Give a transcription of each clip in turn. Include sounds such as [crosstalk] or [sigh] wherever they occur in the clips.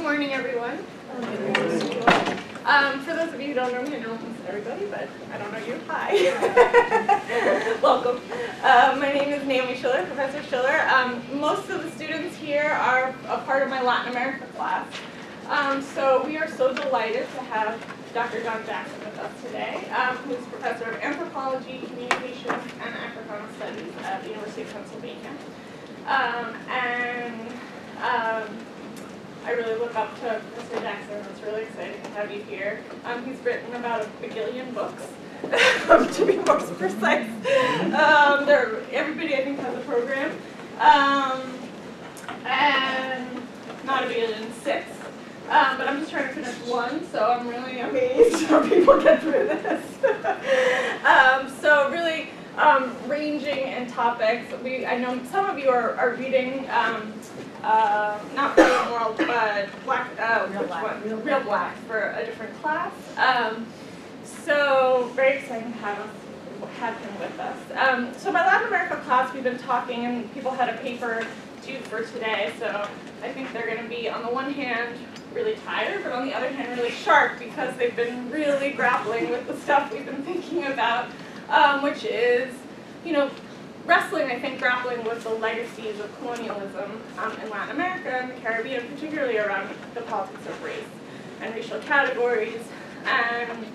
good morning, everyone. Um, for those of you who don't know me, I know almost everybody, but I don't know you. Hi. [laughs] Welcome. Uh, my name is Naomi Schiller, Professor Schiller. Um, most of the students here are a part of my Latin America class. Um, so we are so delighted to have Dr. John Jackson with us today, um, who's Professor of Anthropology, Communication, and Africana Studies at the University of Pennsylvania. Um, and I really look up to Mr. Jackson. It's really exciting to have you here. Um, he's written about a bagillion books, [laughs] to be more precise. Um, everybody I think has a program. Um, and not a bagillion, six. Um, but I'm just trying to finish one, so I'm really amazed [laughs] how people get through this. [laughs] um, so really um, ranging in topics. We, I know some of you are, are reading um, uh, not Real World, but Black, uh, Real which Black. one? Real Real Black for a different class. Um, so very exciting to have us have him with us. Um, so my Latin America class, we've been talking, and people had a paper due for today. So I think they're going to be, on the one hand, really tired, but on the other hand, really sharp because they've been really grappling with the stuff we've been thinking about, um, which is, you know, wrestling, I think, grappling with the legacies of colonialism um, in Latin America and the Caribbean, particularly around the politics of race and racial categories. And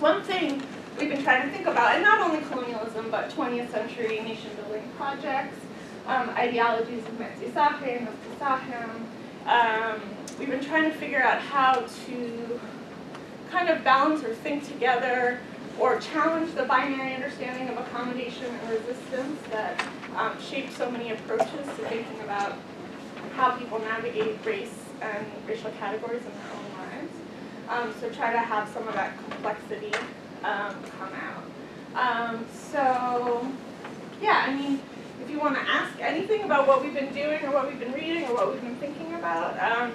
one thing we've been trying to think about, and not only colonialism, but 20th century nation building projects, um, ideologies of mestizaje and mestizaje. Um, we've been trying to figure out how to kind of balance or think together or challenge the binary understanding of accommodation and resistance that um, shape so many approaches to thinking about how people navigate race and racial categories in their own lives. Um, so try to have some of that complexity um, come out. Um, so yeah, I mean, if you want to ask anything about what we've been doing or what we've been reading or what we've been thinking about, um,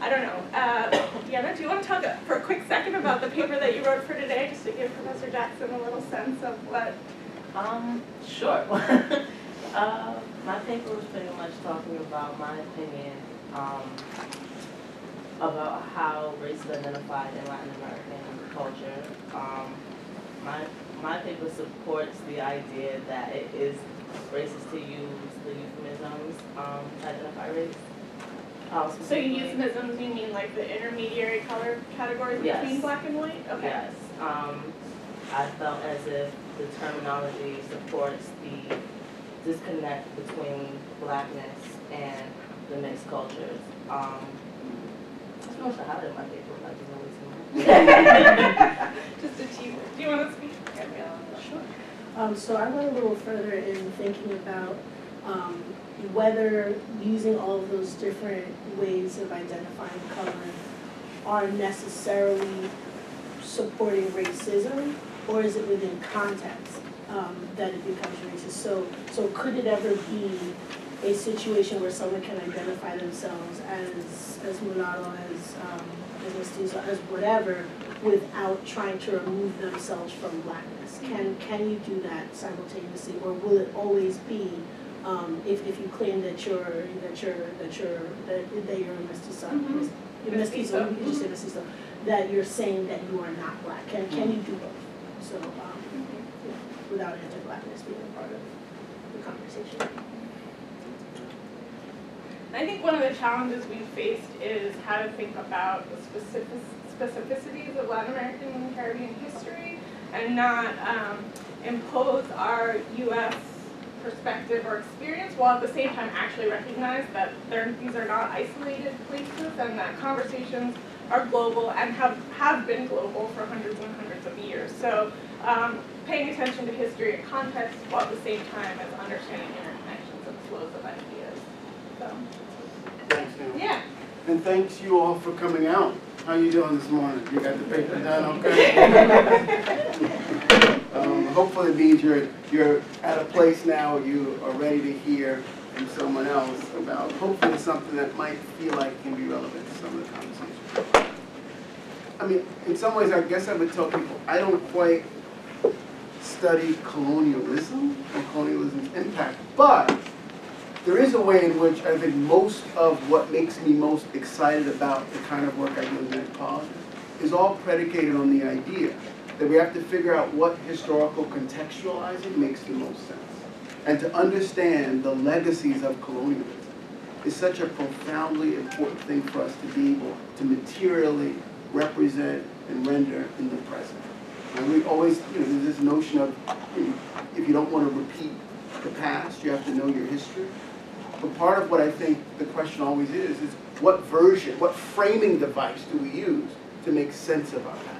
I don't know. Uh, [coughs] do you want to talk for a quick second about the paper that you wrote for today, just to give Professor Jackson a little sense of what? Um, sure. [laughs] uh, my paper was pretty much talking about my opinion um, about how race is identified in Latin American culture. Um, my my paper supports the idea that it is racist to use the euphemisms um, to identify race. Um, So you use specifically- you mean like the intermediary color categories Yes. between black and white? Okay. Yes, um, I felt as if the terminology supports the disconnect between blackness and the mixed cultures. Um, that's pretty much the highlight of my paper, if I can really [laughs] Just a teaser. Do you want to speak? Gabrielle? Sure. Um, so I went a little further in thinking about, um, whether using all of those different ways of identifying color are necessarily supporting racism, or is it within context, um, that it becomes racist? So, so could it ever be a situation where someone can identify themselves as, as mulatto, as, um, as mestizo, as whatever, without trying to remove themselves from blackness? Can, can you do that simultaneously, or will it always be, um, if, if you claim that you're, that you're, that you're, that, that you're a mestizo, Mhm. you're mestizo, you can just say mestizo, that you're saying that you are not black, can, can you do both? So, um, yeah, without anti-blackness being a part of the conversation. I think one of the challenges we've faced is how to think about the specific, specificities of Latin American and Caribbean history and not um, impose our U.S. perspective or experience while at the same time actually recognize that these are not isolated places and that conversations are global and have, have been global for hundreds and hundreds of years. So um, paying attention to history and context while at the same time as understanding interconnections and flows of ideas. So, Thanks, yeah. And thanks you all for coming out. How are you doing this morning? You got the paper done okay? [laughs] Um, hopefully it means you're, you're at a place now you are ready to hear from someone else about hopefully something that might feel like can be relevant to some of the conversation. I mean, in some ways, I guess I would tell people, I don't quite study colonialism and colonialism's impact, but there is a way in which I think most of what makes me most excited about the kind of work I do in anthropology is all predicated on the idea that we have to figure out what historical contextualizing makes the most sense. And to understand the legacies of colonialism is such a profoundly important thing for us to be able to materially represent and render in the present. And we always, you know, there's this notion of, you know, if you don't want to repeat the past, you have to know your history. But part of what I think the question always is, is what version, what framing device do we use to make sense of our past?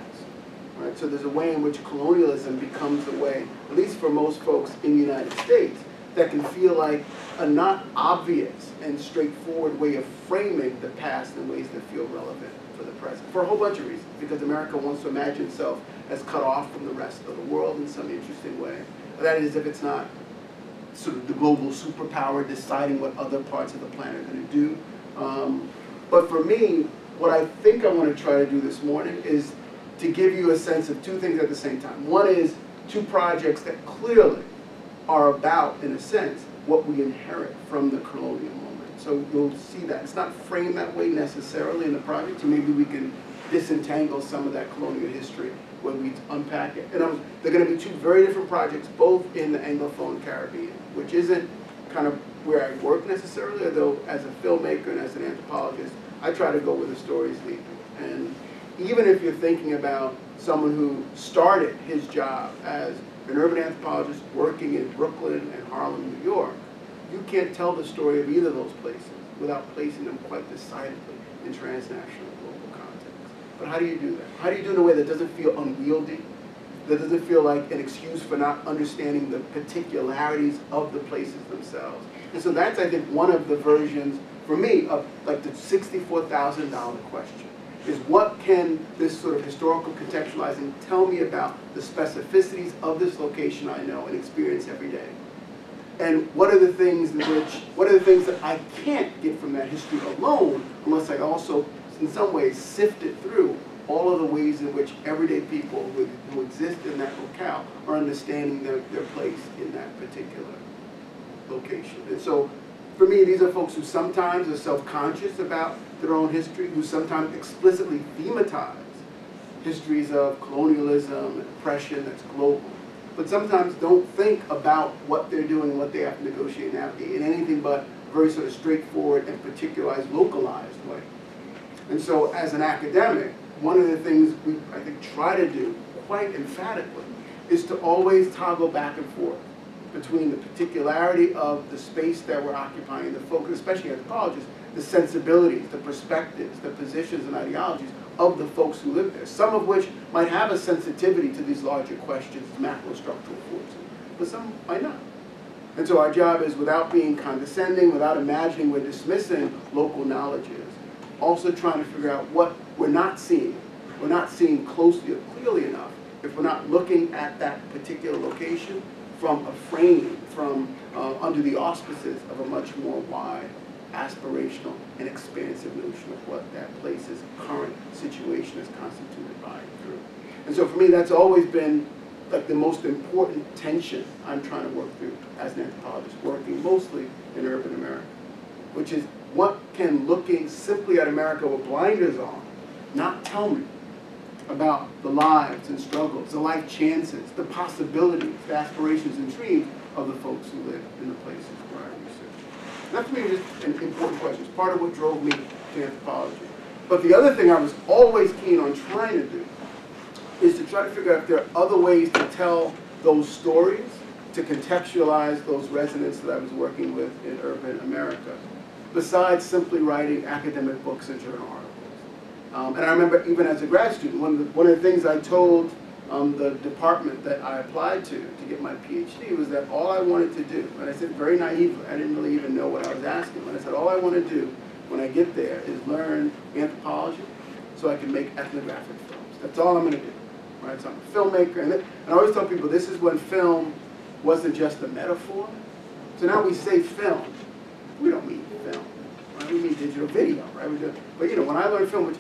Right? So there's a way in which colonialism becomes a way, at least for most folks in the United States, that can feel like a not obvious and straightforward way of framing the past in ways that feel relevant for the present. For a whole bunch of reasons. Because America wants to imagine itself as cut off from the rest of the world in some interesting way. That is, if it's not sort of the global superpower deciding what other parts of the planet are going to do. Um, but for me, what I think I want to try to do this morning is to give you a sense of two things at the same time. One is two projects that clearly are about, in a sense, what we inherit from the colonial moment. So you'll see that. It's not framed that way necessarily in the project, so maybe we can disentangle some of that colonial history when we unpack it. And um, they're going to be two very different projects, both in the Anglophone Caribbean, which isn't kind of where I work necessarily, although as a filmmaker and as an anthropologist, I try to go where the stories lead. And even if you're thinking about someone who started his job as an urban anthropologist working in Brooklyn and Harlem, New York, you can't tell the story of either of those places without placing them quite decidedly in transnational global context. But how do you do that? How do you do it in a way that doesn't feel unwieldy, that doesn't feel like an excuse for not understanding the particularities of the places themselves? And so that's, I think, one of the versions, for me, of like the $64,000 question is what can this sort of historical contextualizing tell me about the specificities of this location I know and experience every day? And what are the things in which, what are the things that I can't get from that history alone unless I also, in some ways, sift it through all of the ways in which everyday people who, who exist in that locale are understanding their, their place in that particular location. And so for me, these are folks who sometimes are self-conscious about their own history, who sometimes explicitly thematize histories of colonialism and oppression that's global, but sometimes don't think about what they're doing what they have to negotiate and navigate in anything but a very sort of straightforward and particularized, localized way. And so as an academic, one of the things we, I think, try to do quite emphatically is to always toggle back and forth between the particularity of the space that we're occupying, the focus, especially anthropologists, sensibilities, the perspectives, the positions and ideologies of the folks who live there, some of which might have a sensitivity to these larger questions, macro structural forces, but some might not. And so our job is, without being condescending, without imagining we're dismissing local knowledges, also trying to figure out what we're not seeing. We're not seeing closely or clearly enough if we're not looking at that particular location from a frame, from uh, under the auspices of a much more wide aspirational and expansive notion of what that place's current situation is constituted by and through. And so for me, that's always been like the most important tension I'm trying to work through as an anthropologist, working mostly in urban America, which is what can looking simply at America with blinders on not tell me about the lives and struggles, the life chances, the possibilities, the aspirations and dreams of the folks who live in the places where I. That to me is an important question. It's part of what drove me to anthropology. But the other thing I was always keen on trying to do is to try to figure out if there are other ways to tell those stories, to contextualize those residents that I was working with in urban America, besides simply writing academic books and journal articles. Um, and I remember even as a grad student, one of the, one of the things I told um, the department that I applied to to get my PhD was that all I wanted to do, and I said very naively, I didn't really even know what I was asking, but I said all I want to do when I get there is learn anthropology so I can make ethnographic films. That's all I'm going to do. Right? So I'm a filmmaker, and, and I always tell people this is when film wasn't just a metaphor. So now we say film, we don't mean film, right? We mean digital video, right? We do, but you know, when I learned film, which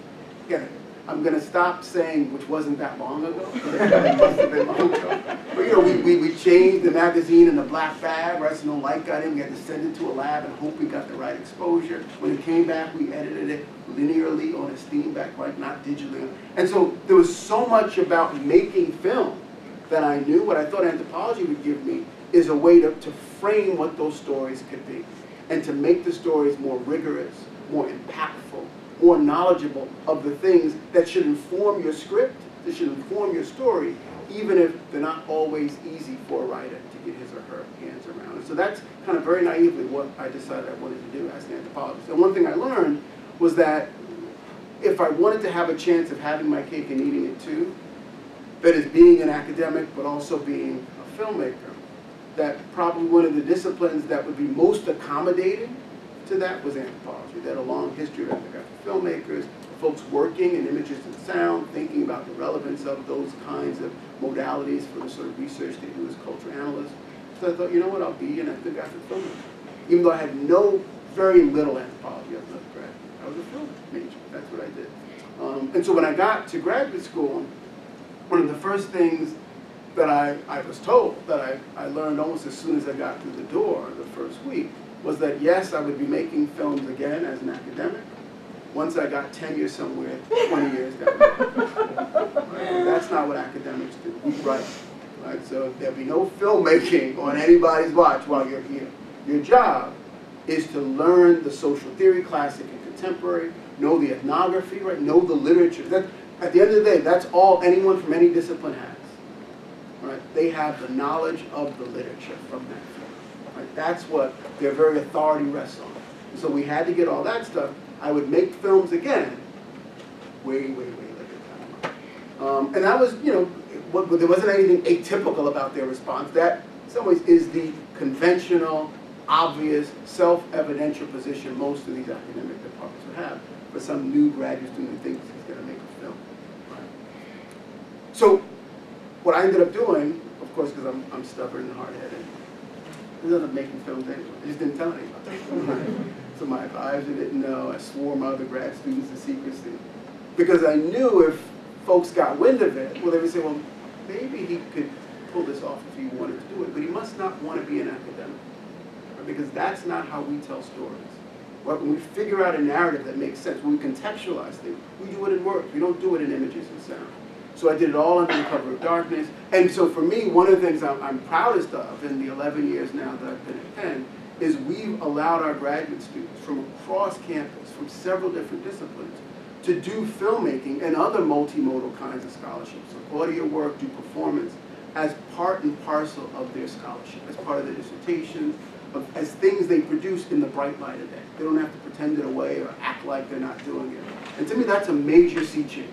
again, I'm gonna stop saying, which wasn't that long ago. [laughs] Must have been long ago. But, you know, we, we, we changed the magazine in the black bag, right, so no light got in, we had to send it to a lab and hope we got the right exposure. When it came back, we edited it linearly on a Steenbeck, right, not digitally. And so there was so much about making film that I knew, what I thought anthropology would give me is a way to, to frame what those stories could be and to make the stories more rigorous, more impactful, more knowledgeable of the things that should inform your script, that should inform your story, even if they're not always easy for a writer to get his or her hands around. And so that's kind of very naively what I decided I wanted to do as an anthropologist. And one thing I learned was that if I wanted to have a chance of having my cake and eating it too, that is being an academic but also being a filmmaker, that probably one of the disciplines that would be most accommodating to that was anthropology. That a long history of ethnographic filmmakers, folks working in images and sound, thinking about the relevance of those kinds of modalities for the sort of research they do as cultural analysts. So I thought, you know what, I'll be an ethnographic filmmaker. Even though I had no, very little anthropology as an undergrad. I was a film major, that's what I did. Um, and so when I got to graduate school, one of the first things that I, I was told, that I, I learned almost as soon as I got through the door the first week, was that yes, I would be making films again as an academic, once I got tenure somewhere 20 years down the road. Right? [laughs] That's not what academics do, we write. Right? So there'll be no filmmaking on anybody's watch while you're here. Your job is to learn the social theory, classic and contemporary, know the ethnography, right? know the literature. That, at the end of the day, that's all anyone from any discipline has. Right? They have the knowledge of the literature from that. Right? That's what their very authority rests on. So we had to get all that stuff. I would make films again, way, way, way later. Um, and that was, you know, what, there wasn't anything atypical about their response. That, in some ways, is the conventional, obvious, self-evidential position most of these academic departments would have for some new graduate student who thinks he's going to make a film. Right? So, what I ended up doing, of course, because I'm, I'm stubborn and hard-headed, ended up making films anyway. I just didn't tell anybody. So my advisor didn't know. I swore my other grad students to secrecy. Because I knew if folks got wind of it, well, they would say, well, maybe he could pull this off if he wanted to do it, but he must not want to be an academic. Right? Because that's not how we tell stories. Right? When we figure out a narrative that makes sense, when we contextualize things, we do it in words. We don't do it in images and sound. So I did it all under the cover of darkness. And so for me, one of the things I'm, I'm proudest of in the 11 years now that I've been at Penn is we've allowed our graduate students from across campus, from several different disciplines, to do filmmaking and other multimodal kinds of scholarships, so audio work, do performance, as part and parcel of their scholarship, as part of their dissertation, of, as things they produce in the bright light of day. They don't have to pretend it away or act like they're not doing it. And to me, that's a major sea change,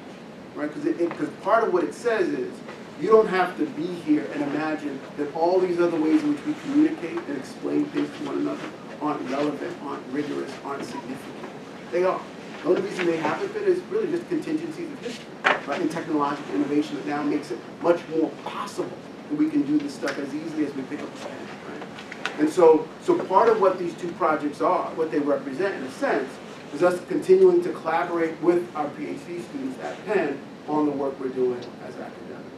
right? Because part of what it says is, you don't have to be here and imagine that all these other ways in which we communicate and explain things to one another aren't relevant, aren't rigorous, aren't significant. They are. The only reason they haven't been is really just contingencies of history, right? And technological innovation that now makes it much more possible that we can do this stuff as easily as we pick up a pen, right? And so, so part of what these two projects are, what they represent in a sense, is us continuing to collaborate with our PhD students at Penn on the work we're doing as academics.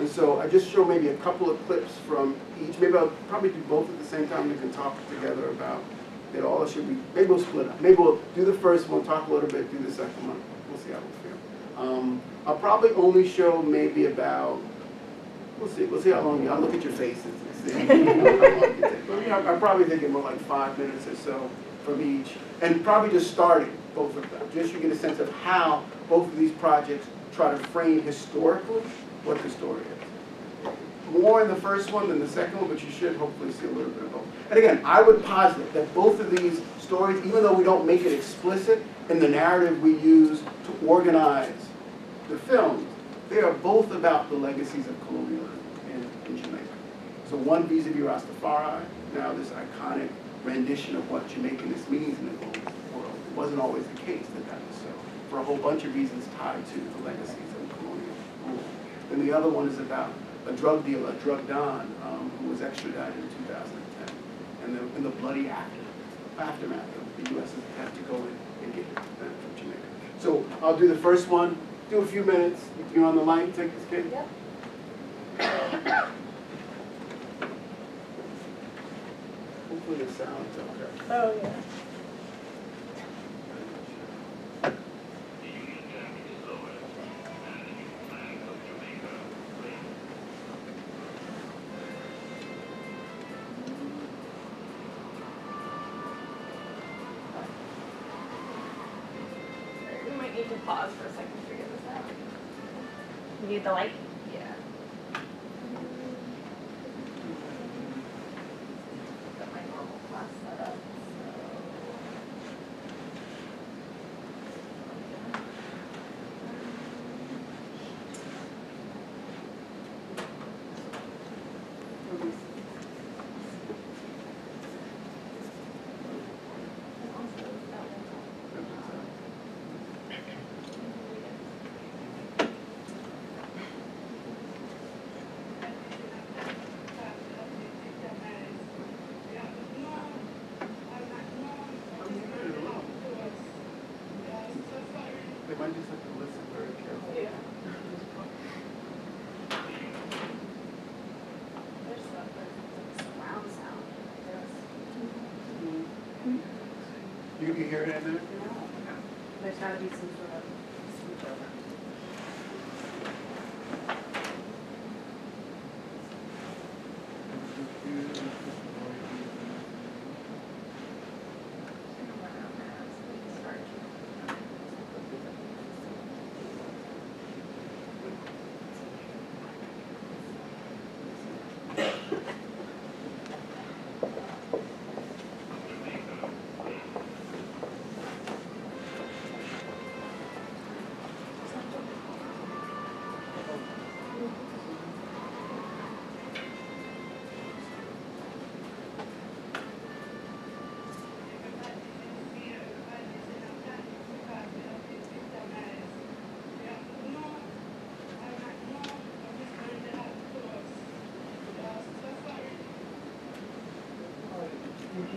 And so I just show maybe a couple of clips from each. Maybe I'll probably do both at the same time. We can talk together about it all. Should be, maybe we'll split up. Maybe we'll do the first one, talk a little bit, do the second one. We'll see how we feel. Um, I'll probably only show maybe about, we'll see, we'll see how long, I'll look at your faces and see how long you take. But, you know, I'm probably thinking more like five minutes or so from each. And probably just starting both of them, just so you get a sense of how both of these projects try to frame historically what the story is. More in the first one than the second one, but you should hopefully see a little bit of both. And again, I would posit that both of these stories, even though we don't make it explicit in the narrative we use to organize the films, they are both about the legacies of colonialism in, in Jamaica. So one vis-a-vis Rastafari, now this iconic rendition of what Jamaicanness means in the global world. It wasn't always the case that that was so, for a whole bunch of reasons tied to the legacies of colonial rule. Then the other one is about a drug dealer, a drug don, um, who was extradited in 2010, and the, and the bloody after, aftermath of the U.S. had to go in and get uh, from Jamaica. So I'll do the first one, do a few minutes. You're on the line, take this kid? Yep. Hopefully the sound's okay. Oh, yeah. We might need to pause for a second to figure this out. You need the light?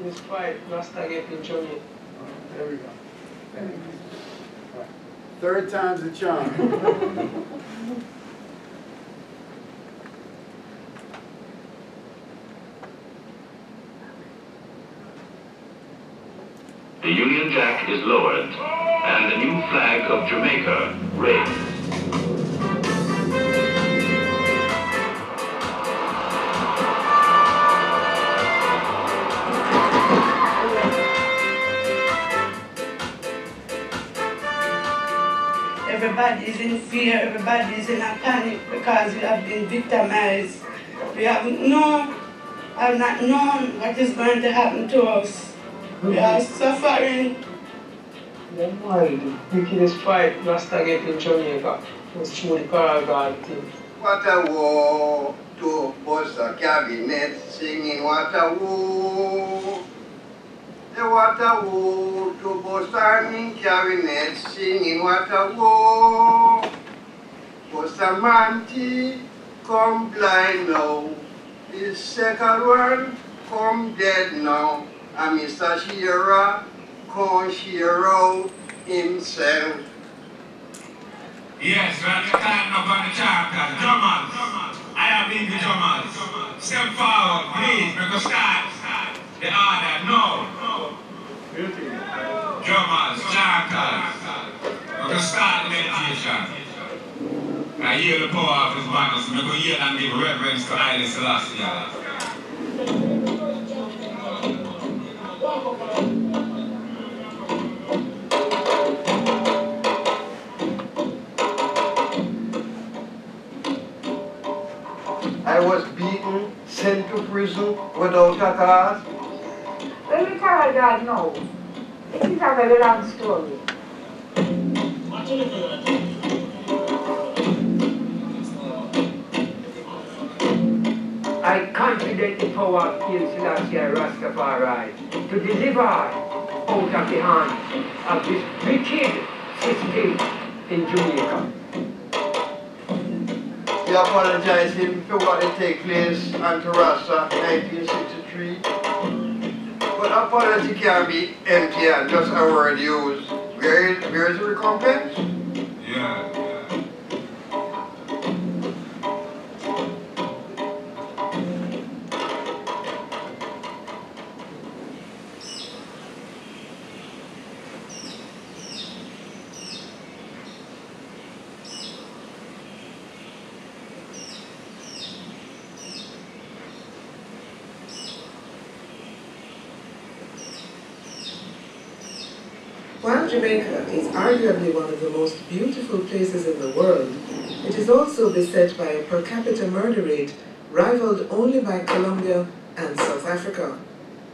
Despite Rasta getting Johnny. There we go. Right. Third time's the charm. The Union Jack is lowered, and the new flag of Jamaica raised. In fear, everybody is in a panic because we have been victimized. We have no, have not known what is going to happen to us. We are suffering. Then why the wickedest fight Rasta getting Jamaica was through the Paragon thing. What a war to bust a cabinet singing what a war. The what a to bust arming cabinet singing what a war. Bust a manti come blind now. The second one come dead now. And Mr. Shearer come shear himself. Yes, we are time up on the chapter. Drummers. I have been the drummers. Step forward, please, make us start. The no. Drummers, start the meditation. I hear the power of his. Make us hear and give reverence to Haile Selassie. I was beaten, sent to prison without a cause. Well, we tell God no. It is a very long story. I confident the power of King Selassie Rastafari to deliver out of the hands of this wicked system in Jamaica. We apologize him for what had taken place on Terrassa 1963. But apology can be empty and just word used. Where is, where is the recompense? Jamaica is arguably one of the most beautiful places in the world, it is also beset by a per capita murder rate rivaled only by Colombia and South Africa.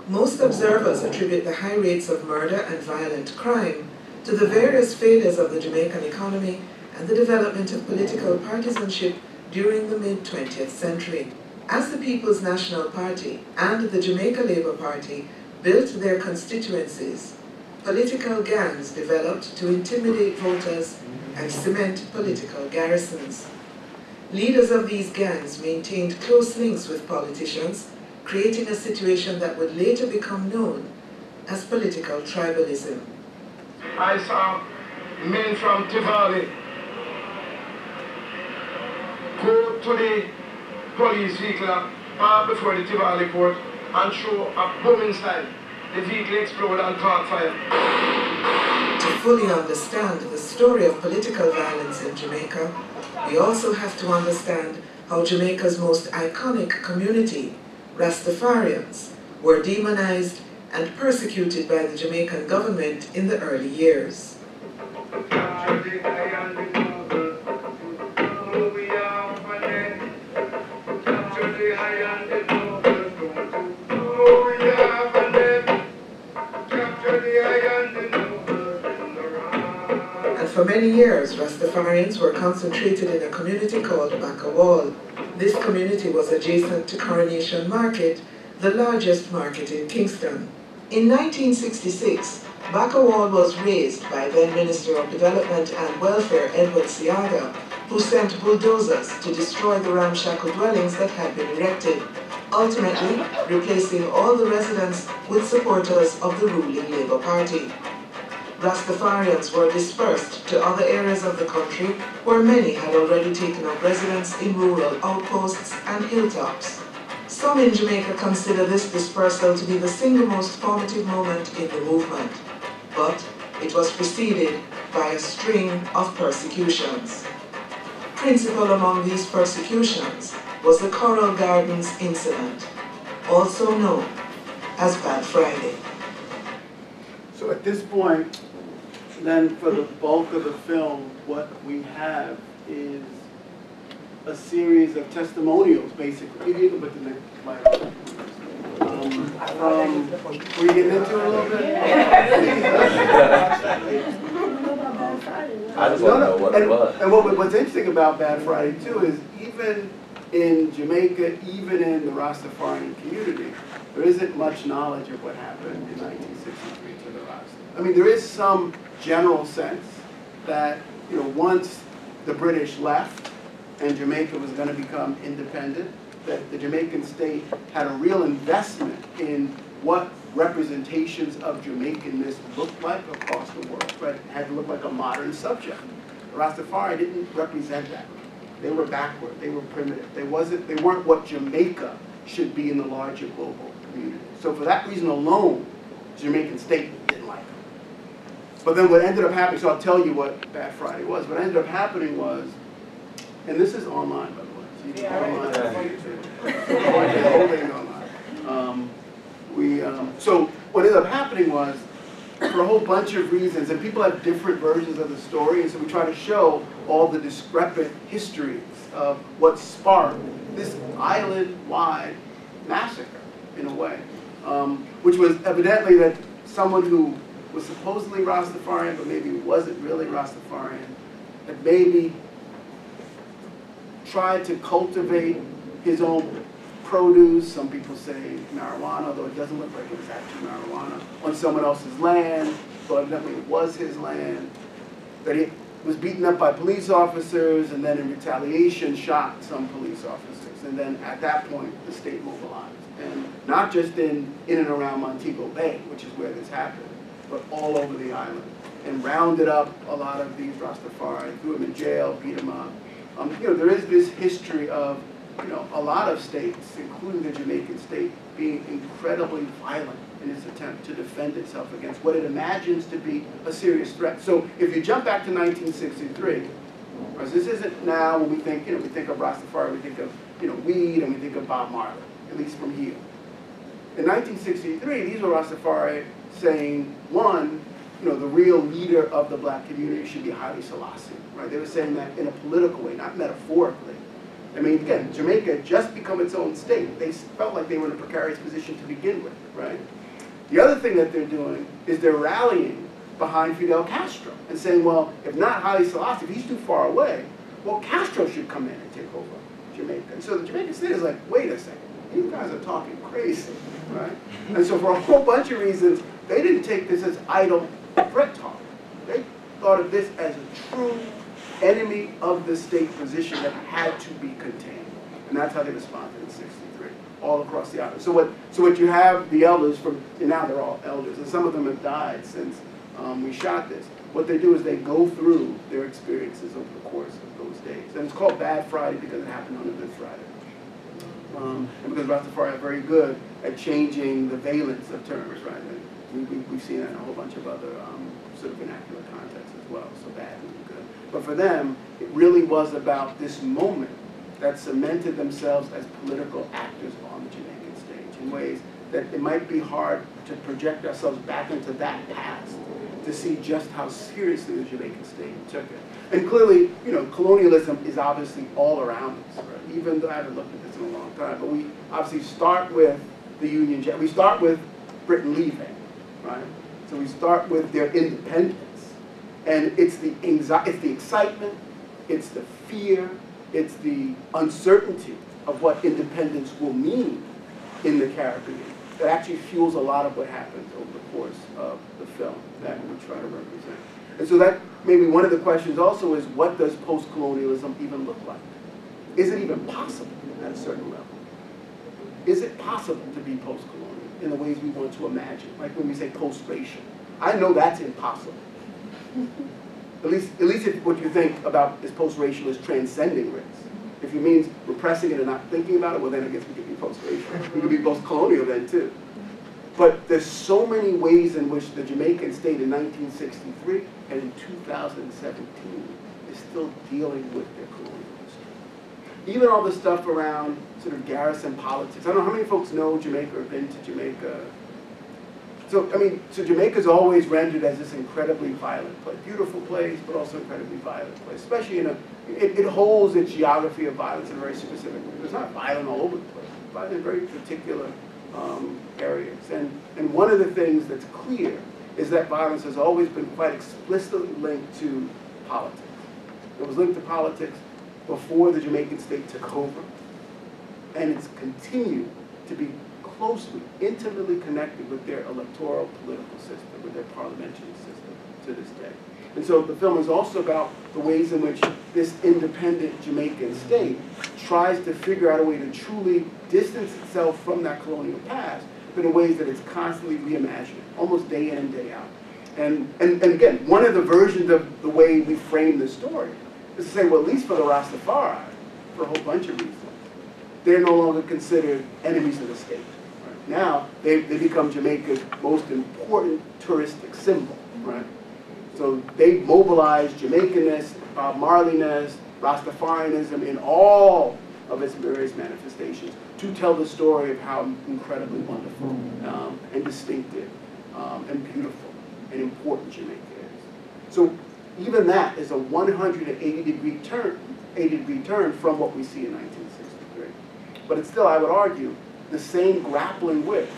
Most observers attribute the high rates of murder and violent crime to the various failures of the Jamaican economy and the development of political partisanship during the mid 20th century. As the People's National Party and the Jamaica Labour Party built their constituencies, political gangs developed to intimidate voters and cement political garrisons. Leaders of these gangs maintained close links with politicians, creating a situation that would later become known as political tribalism. I saw men from Tivoli go to the police vehicle uh, before the Tivoli court and show a bombing style. The vehicle exploded and caught fire. To fully understand the story of political violence in Jamaica, we also have to understand how Jamaica's most iconic community, Rastafarians, were demonized and persecuted by the Jamaican government in the early years. And for many years, Rastafarians were concentrated in a community called Back-O-Wall. This community was adjacent to Coronation Market, the largest market in Kingston. In 1966, Back-O-Wall was razed by then Minister of Development and Welfare Edward Seaga, who sent bulldozers to destroy the ramshackle dwellings that had been erected, ultimately replacing all the residents with supporters of the ruling Labour Party. Rastafarians were dispersed to other areas of the country where many had already taken up residence in rural outposts and hilltops. Some in Jamaica consider this dispersal to be the single most formative moment in the movement, but it was preceded by a string of persecutions. Principal among these persecutions was the Coral Gardens incident, also known as Bad Friday. So at this point, then for the bulk of the film, what we have is a series of testimonials, basically. You can put the next slide on. Um, from, were you getting into it a little bit? [laughs] I just want to know what it and, was. And what, what's interesting about Bad Friday too is even in Jamaica, even in the Rastafarian community, there isn't much knowledge of what happened in 1963 to the Rasta. I mean, there is some general sense that, you know, once the British left and Jamaica was going to become independent, that the Jamaican state had a real investment in what representations of Jamaicanness looked like across the world, but it had to look like a modern subject. Rastafari didn't represent that. They were backward, they were primitive. They wasn't they weren't what Jamaica should be in the larger global community. So for that reason alone, the Jamaican state didn't like them. But then what ended up happening, so I'll tell you what Bad Friday was. What ended up happening was, and this is online by the way. So you can go online and see it too. The whole thing online. Um, we, um, so what ended up happening was, for a whole bunch of reasons, and people have different versions of the story, and so we try to show all the discrepant histories of what sparked this island-wide massacre, in a way, um, which was evidently that someone who was supposedly Rastafarian, but maybe wasn't really Rastafarian, had maybe tried to cultivate his own produce, some people say marijuana, although it doesn't look like it was actually marijuana, on someone else's land, but evidently it was his land, that he was beaten up by police officers and then in retaliation shot some police officers. And then at that point, the state mobilized. And not just in, in and around Montego Bay, which is where this happened, but all over the island. And rounded up a lot of these Rastafari, threw them in jail, beat them up. Um, you know, there is this history of you know, a lot of states, including the Jamaican state, being incredibly violent in its attempt to defend itself against what it imagines to be a serious threat. So if you jump back to 1963, because this isn't now when we think, you know, we think of Rastafari, we think of, you know, weed, and we think of Bob Marley, at least from here. In 1963, these were Rastafari saying, one, you know, the real leader of the black community should be Haile Selassie, right? They were saying that in a political way, not metaphorically. I mean, again, Jamaica just become its own state. They felt like they were in a precarious position to begin with, right? The other thing that they're doing is they're rallying behind Fidel Castro and saying, well, if not Haile Selassie, if he's too far away, well, Castro should come in and take over Jamaica. And so the Jamaican state is like, wait a second, you guys are talking crazy, right? And so for a whole bunch of reasons, they didn't take this as idle threat talk. They thought of this as a true enemy of the state position that had to be contained. And that's how they responded in 63, all across the island. So what, so what you have the elders from, and now they're all elders, and some of them have died since um, we shot this. What they do is they go through their experiences over the course of those days. And it's called Bad Friday because it happened on a Good Friday. Um, and because Rastafari are very good at changing the valence of terms, right? And we, we, we've seen that in a whole bunch of other um, sort of vernacular contexts as well, so bad. But for them, it really was about this moment that cemented themselves as political actors on the Jamaican stage in ways that it might be hard to project ourselves back into that past to see just how seriously the Jamaican state took it. And clearly, you know, colonialism is obviously all around us, right? Even though I haven't looked at this in a long time, but we obviously start with the Union Jack. We start with Britain leaving, right? So we start with their independence. And it's the anxiety, it's the excitement, it's the fear, it's the uncertainty of what independence will mean in the Caribbean that actually fuels a lot of what happens over the course of the film that we try to represent. And so that maybe one of the questions also is what does post-colonialism even look like? Is it even possible at a certain level? Is it possible to be post-colonial in the ways we want to imagine? Like when we say post-racial. I know that's impossible. At least, at least if what you think about is post-racial is transcending race. If it means repressing it and not thinking about it, well then I guess we could be post-racial. We could be post-colonial then too. But there's so many ways in which the Jamaican state in 1963 and in 2017 is still dealing with their colonial history. Even all the stuff around sort of garrison politics. I don't know how many folks know Jamaica or been to Jamaica. So, I mean, so Jamaica's always rendered as this incredibly violent place. Beautiful place, but also incredibly violent place. Especially in a, it, it holds its geography of violence in a very specific way. It's not violent all over the place. It's in very particular um, areas. And, and one of the things that's clear is that violence has always been quite explicitly linked to politics. It was linked to politics before the Jamaican state took over. And it's continued to be closely, intimately connected with their electoral political system, with their parliamentary system to this day. And so the film is also about the ways in which this independent Jamaican state tries to figure out a way to truly distance itself from that colonial past, but in ways that it's constantly reimagining, almost day in and day out. And, and, and again, one of the versions of the way we frame the story is to say, well, at least for the Rastafari, for a whole bunch of reasons, they're no longer considered enemies of the? Now, they, they become Jamaica's most important touristic symbol, right? So they mobilize Jamaicanness, Bob Marleyness, Rastafarianism in all of its various manifestations to tell the story of how incredibly wonderful um, and distinctive um, and beautiful and important Jamaica is. So even that is a 180 degree turn, 80 degree turn from what we see in 1963. But it's still, I would argue, the same grappling with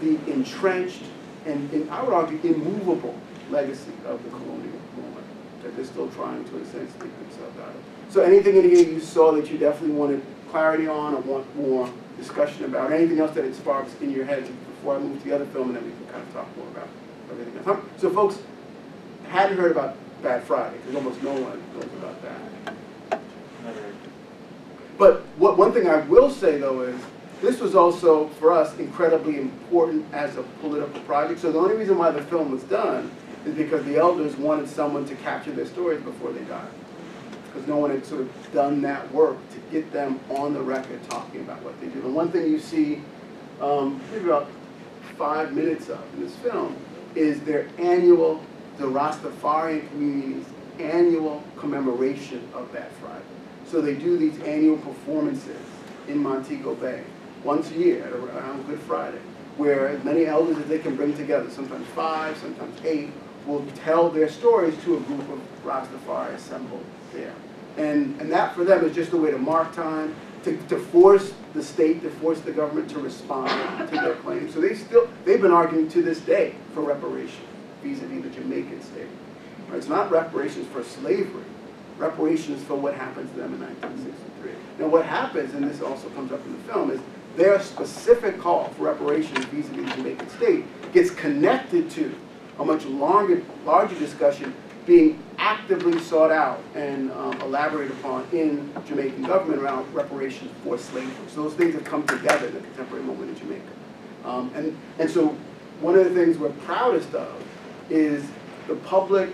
the entrenched and, and I would argue, immovable legacy of the colonial moment that they're still trying to, in a sense, take themselves out of. So anything in here you saw that you definitely wanted clarity on or want more discussion about, anything else that it sparks in your head before I move to the other film and then we can kind of talk more about everything else. So folks hadn't heard about Bad Friday, because almost no one knows about that. But what, one thing I will say though is, this was also, for us, incredibly important as a political project. So the only reason why the film was done is because the elders wanted someone to capture their stories before they died. Because no one had sort of done that work to get them on the record talking about what they do. And one thing you see um, maybe about five minutes of in this film is their annual, the Rastafarian community's annual commemoration of that Friday. So they do these annual performances in Montego Bay once a year around Good Friday, where many elders as they can bring together, sometimes five, sometimes eight, will tell their stories to a group of Rastafari assembled there. And, and that for them is just a way to mark time, to, to force the state, to force the government to respond to their claims. So they still, they've been arguing to this day for reparation vis-a-vis the Jamaican state. Right? It's not reparations for slavery, reparations for what happened to them in 1963. Now what happens, and this also comes up in the film, is their specific call for reparations vis-a-vis the Jamaican state gets connected to a much longer, larger discussion being actively sought out and um, elaborated upon in Jamaican government around reparations for slavery. So those things have come together in the contemporary moment in Jamaica. Um, and, and so one of the things we're proudest of is the public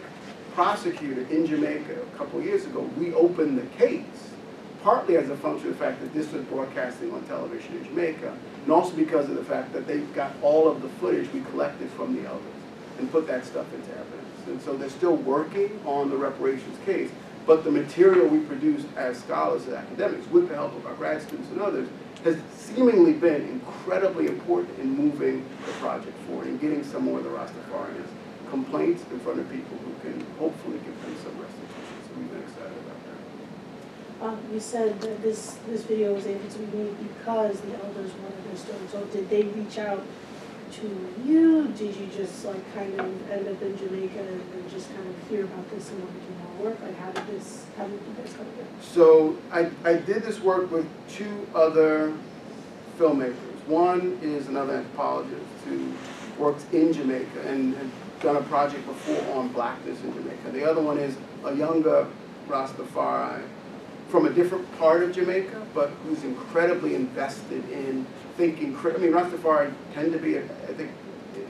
prosecutor in Jamaica a couple years ago reopened the case, partly as a function of the fact that this was broadcasting on television in Jamaica, and also because of the fact that they've got all of the footage we collected from the elders and put that stuff into evidence. And so they're still working on the reparations case, but the material we produced as scholars and academics, with the help of our grad students and others, has seemingly been incredibly important in moving the project forward and getting some more of the Rastafarians' complaints in front of people who can hopefully give them some restitution. So we've been excited about that. Um, you said that this, this video was able to be made because the elders wanted their story. So did they reach out to you? Did you just like kind of end up in Jamaica and then just kind of hear about this and want to do more work? Like how did this, how did you guys come together? So I, I did this work with two other filmmakers. One is another anthropologist who works in Jamaica and had done a project before on blackness in Jamaica. The other one is a younger Rastafari from a different part of Jamaica, but who's incredibly invested in thinking, I mean, Rastafari tend to be, I think,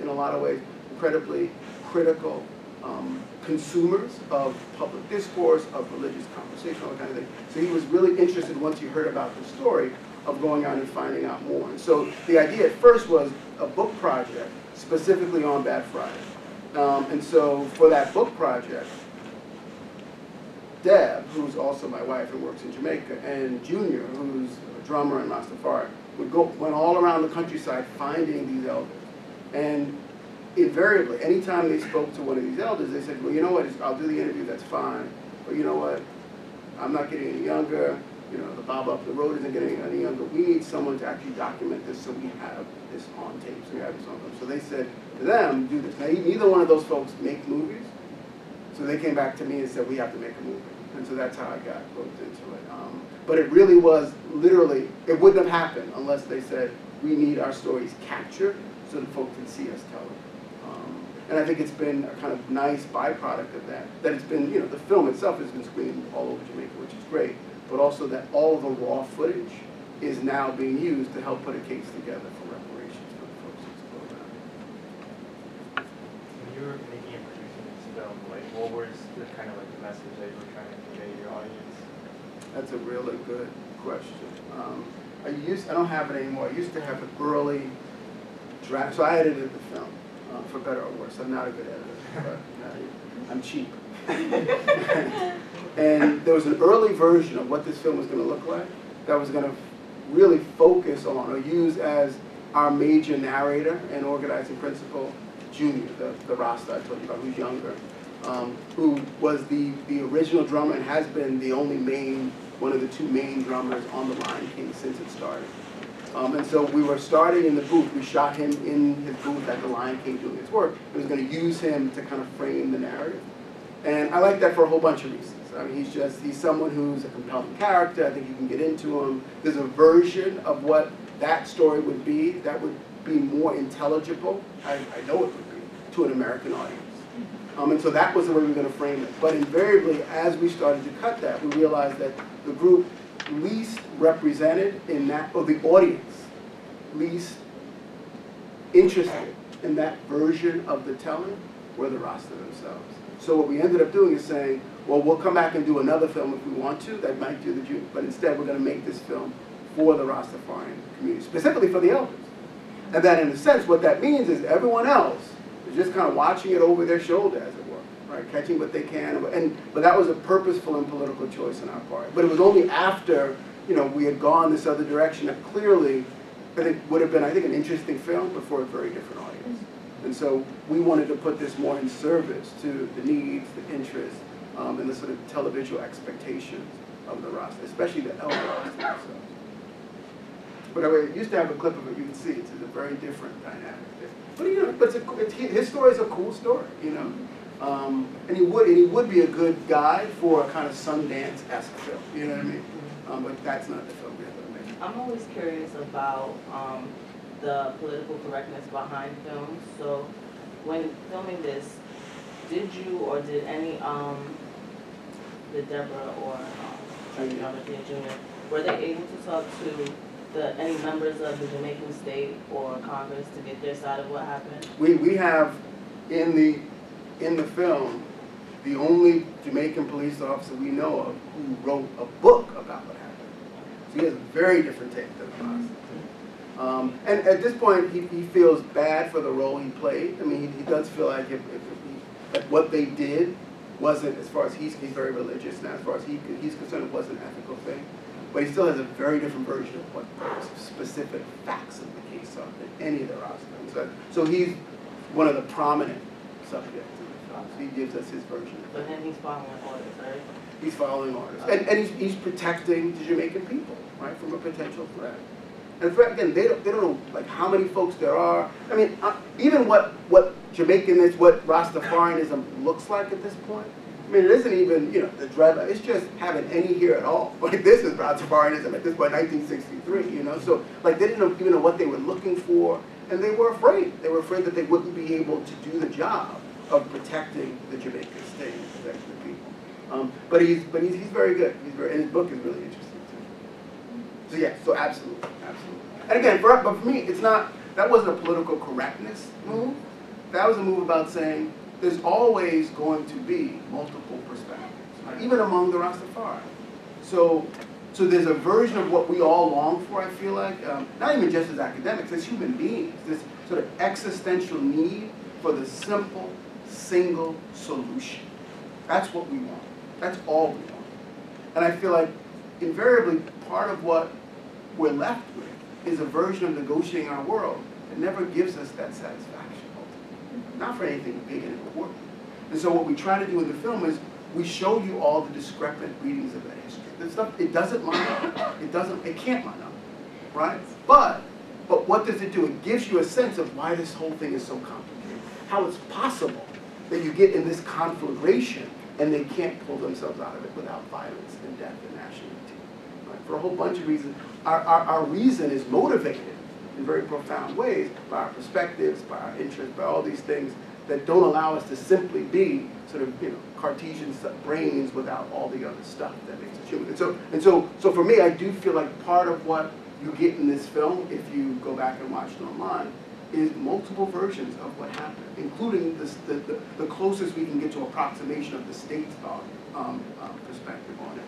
in a lot of ways, incredibly critical um, consumers of public discourse, of religious conversation, all that kind of thing. So he was really interested, once he heard about the story, of going out and finding out more. And so the idea at first was a book project specifically on Bad Friday. Um, and so for that book project, Deb, who's also my wife and works in Jamaica, and Junior, who's a drummer in Rastafari, would go, went all around the countryside finding these elders. And invariably, anytime they spoke to one of these elders, they said, well, you know what, I'll do the interview, that's fine. But you know what, I'm not getting any younger, you know, the Bob up the road isn't getting any younger. We need someone to actually document this so we have this on tape, so we have this on tape. So they said to them, do this. Now, neither one of those folks make movies. So they came back to me and said, we have to make a movie. And so that's how I got roped into it. Um, but it really was literally, it wouldn't have happened unless they said, we need our stories captured so that folks can see us tell them. Um, and I think it's been a kind of nice byproduct of that. That it's been, you know, the film itself has been screened all over Jamaica, which is great. But also that all the raw footage is now being used to help put a case together for reparations for the folks who explore that. When you were making and producing this film, like what was the kind of like the message that you were trying to convey to your audience? That's a really good question. Um, I used, I don't have it anymore. I used to have an early draft, so I edited the film, uh, for better or worse. I'm not a good editor, but I'm cheap. [laughs] and there was an early version of what this film was going to look like that was going to really focus on or use as our major narrator and organizing principal, Junior, the, the Rasta I told you about, who's younger, um, who was the, the original drummer and has been the only main, one of the two main drummers on The Lion King since it started. Um, and so we were starting in the booth. We shot him in his booth at The Lion King doing his work. We was going to use him to kind of frame the narrative. And I like that for a whole bunch of reasons. I mean, he's just, he's someone who's a compelling character. I think you can get into him. There's a version of what that story would be that would be more intelligible, I, I know it would be, to an American audience. Um, and so that was the way we were going to frame it. But invariably, as we started to cut that, we realized that the group least represented in that, or the audience least interested in that version of the telling were the Rasta themselves. So what we ended up doing is saying, well, we'll come back and do another film if we want to, that might do the Jew, but instead we're going to make this film for the Rastafarian community, specifically for the elders. And that in a sense, what that means is everyone else is just kind of watching it over their shoulder, as right? Catching what they can. And, but that was a purposeful and political choice on our part. But it was only after, you know, we had gone this other direction that clearly, I think, would have been, I think, an interesting film, but for a very different audience. And so we wanted to put this more in service to the needs, the interests, um, and the sort of televisual expectations of the Rasta, especially the elder Rasta themselves. But I mean, used to have a clip of it, you can see it's a very different dynamic. But you know, but it's a, it's, his story is a cool story, you know. Um, and he would and he would be a good guy for a kind of Sundance-esque film, you know what I mean? Um, but that's not the film we have to make. I'm always curious about um, the political correctness behind films. So when filming this, did you or did any, um, did Deborah or um, Junior. Robert Jr., were they able to talk to the, any members of the Jamaican state or Congress to get their side of what happened? We, we have in the, in the film, the only Jamaican police officer we know of who wrote a book about what happened. So he has a very different take than us. Um, and at this point, he, he feels bad for the role he played. I mean, he, he does feel like if, if, if like what they did wasn't, as far as he's, he's very religious, and as far as he, he's concerned, it wasn't an ethical thing. But he still has a very different version of what the specific facts of the case are than any of the Rasta. So, so he's one of the prominent subjects in the film. So he gives us his version. But then he's following orders, right? He's following orders. And, and he's, he's protecting the Jamaican people, right, from a potential threat. And for, again, they don't, they don't know like how many folks there are. I mean, uh, even what, what Jamaican is, what Rastafarianism looks like at this point. I mean, it isn't even, you know, the dreadlock. It's just having any here at all. [laughs] Like this is Rastafarianism at this point, 1963, you know. So like they didn't know, even know what they were looking for, and they were afraid. They were afraid that they wouldn't be able to do the job of protecting the Jamaican state, protecting the people. Um, but he's, but he's, he's very good. He's very, and his book is really interesting too. So yeah, so absolutely, absolutely. And again, for, but for me, it's not, that wasn't a political correctness move. That was a move about saying there's always going to be multiple perspectives, even among the Rastafari. So, so there's a version of what we all long for, I feel like, um, not even just as academics, as human beings, this sort of existential need for the simple, single solution. That's what we want. That's all we want. And I feel like invariably part of what we're left with is a version of negotiating our world that never gives us that satisfaction, ultimately. Not for anything big and important. And so what we try to do in the film is we show you all the discrepant readings of that history. The stuff, it doesn't line up. It doesn't, it can't line up, right? But, but what does it do? It gives you a sense of why this whole thing is so complicated. How it's possible that you get in this conflagration and they can't pull themselves out of it without violence and death and nationality. Right? For a whole bunch of reasons. Our, our, our reason is motivated in very profound ways by our perspectives, by our interests, by all these things that don't allow us to simply be sort of, you know, Cartesian brains without all the other stuff that makes us human. And so, and so, so for me, I do feel like part of what you get in this film, if you go back and watch it online, is multiple versions of what happened, including this, the, the, the closest we can get to approximation of the state's um, uh, perspective on it.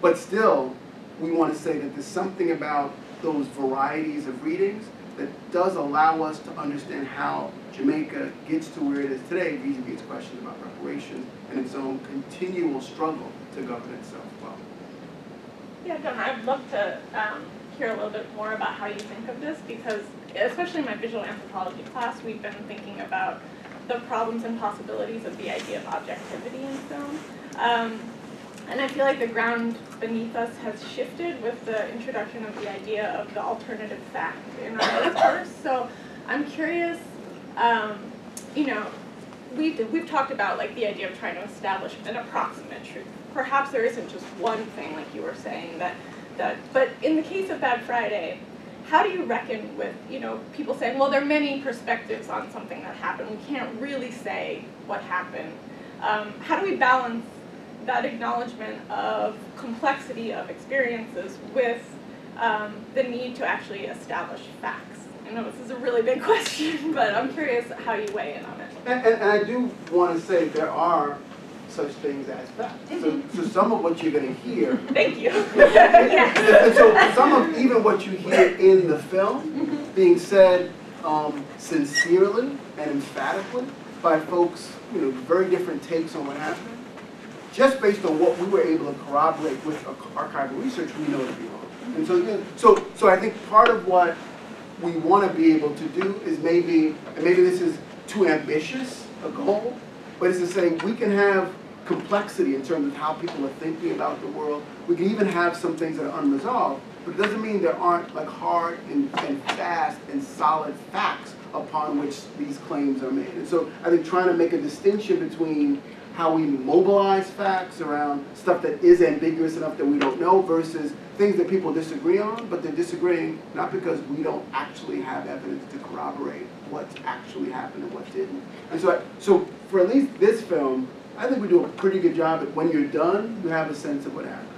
But still, we want to say that there's something about those varieties of readings that does allow us to understand how Jamaica gets to where it is today vis-a-vis its questions about reparations and its own continual struggle to govern itself well. Yeah, John, I'd love to um, hear a little bit more about how you think of this because, especially in my visual anthropology class, we've been thinking about the problems and possibilities of the idea of objectivity in film. Um, and I feel like the ground beneath us has shifted with the introduction of the idea of the alternative fact in our [coughs] discourse. So I'm curious, um, you know, we've, we've talked about like the idea of trying to establish an approximate truth. Perhaps there isn't just one thing, like you were saying, that, that, but in the case of Bad Friday, how do you reckon with, you know, people saying, well, there are many perspectives on something that happened. We can't really say what happened. Um, how do we balance that acknowledgement of complexity of experiences with um, the need to actually establish facts? I know this is a really big [laughs] question, but I'm curious how you weigh in on it. And, and, and I do want to say there are such things as facts. So, so some of what you're going to hear. [laughs] Thank you. [laughs] [laughs] and so some of even what you hear in the film being said um, sincerely and emphatically by folks, you know, very different takes on what happened. Just based on what we were able to corroborate with archival research, we know to be wrong. And so, you know, so, so I think part of what we want to be able to do is maybe, and maybe this is too ambitious a goal, but it's to say we can have complexity in terms of how people are thinking about the world. We can even have some things that are unresolved, but it doesn't mean there aren't like hard and, and fast and solid facts upon which these claims are made. And so I think trying to make a distinction between how we mobilize facts around stuff that is ambiguous enough that we don't know versus things that people disagree on, but they're disagreeing not because we don't actually have evidence to corroborate what's actually happened and what didn't. And so, I, so for at least this film, I think we do a pretty good job at when you're done, you have a sense of what happened.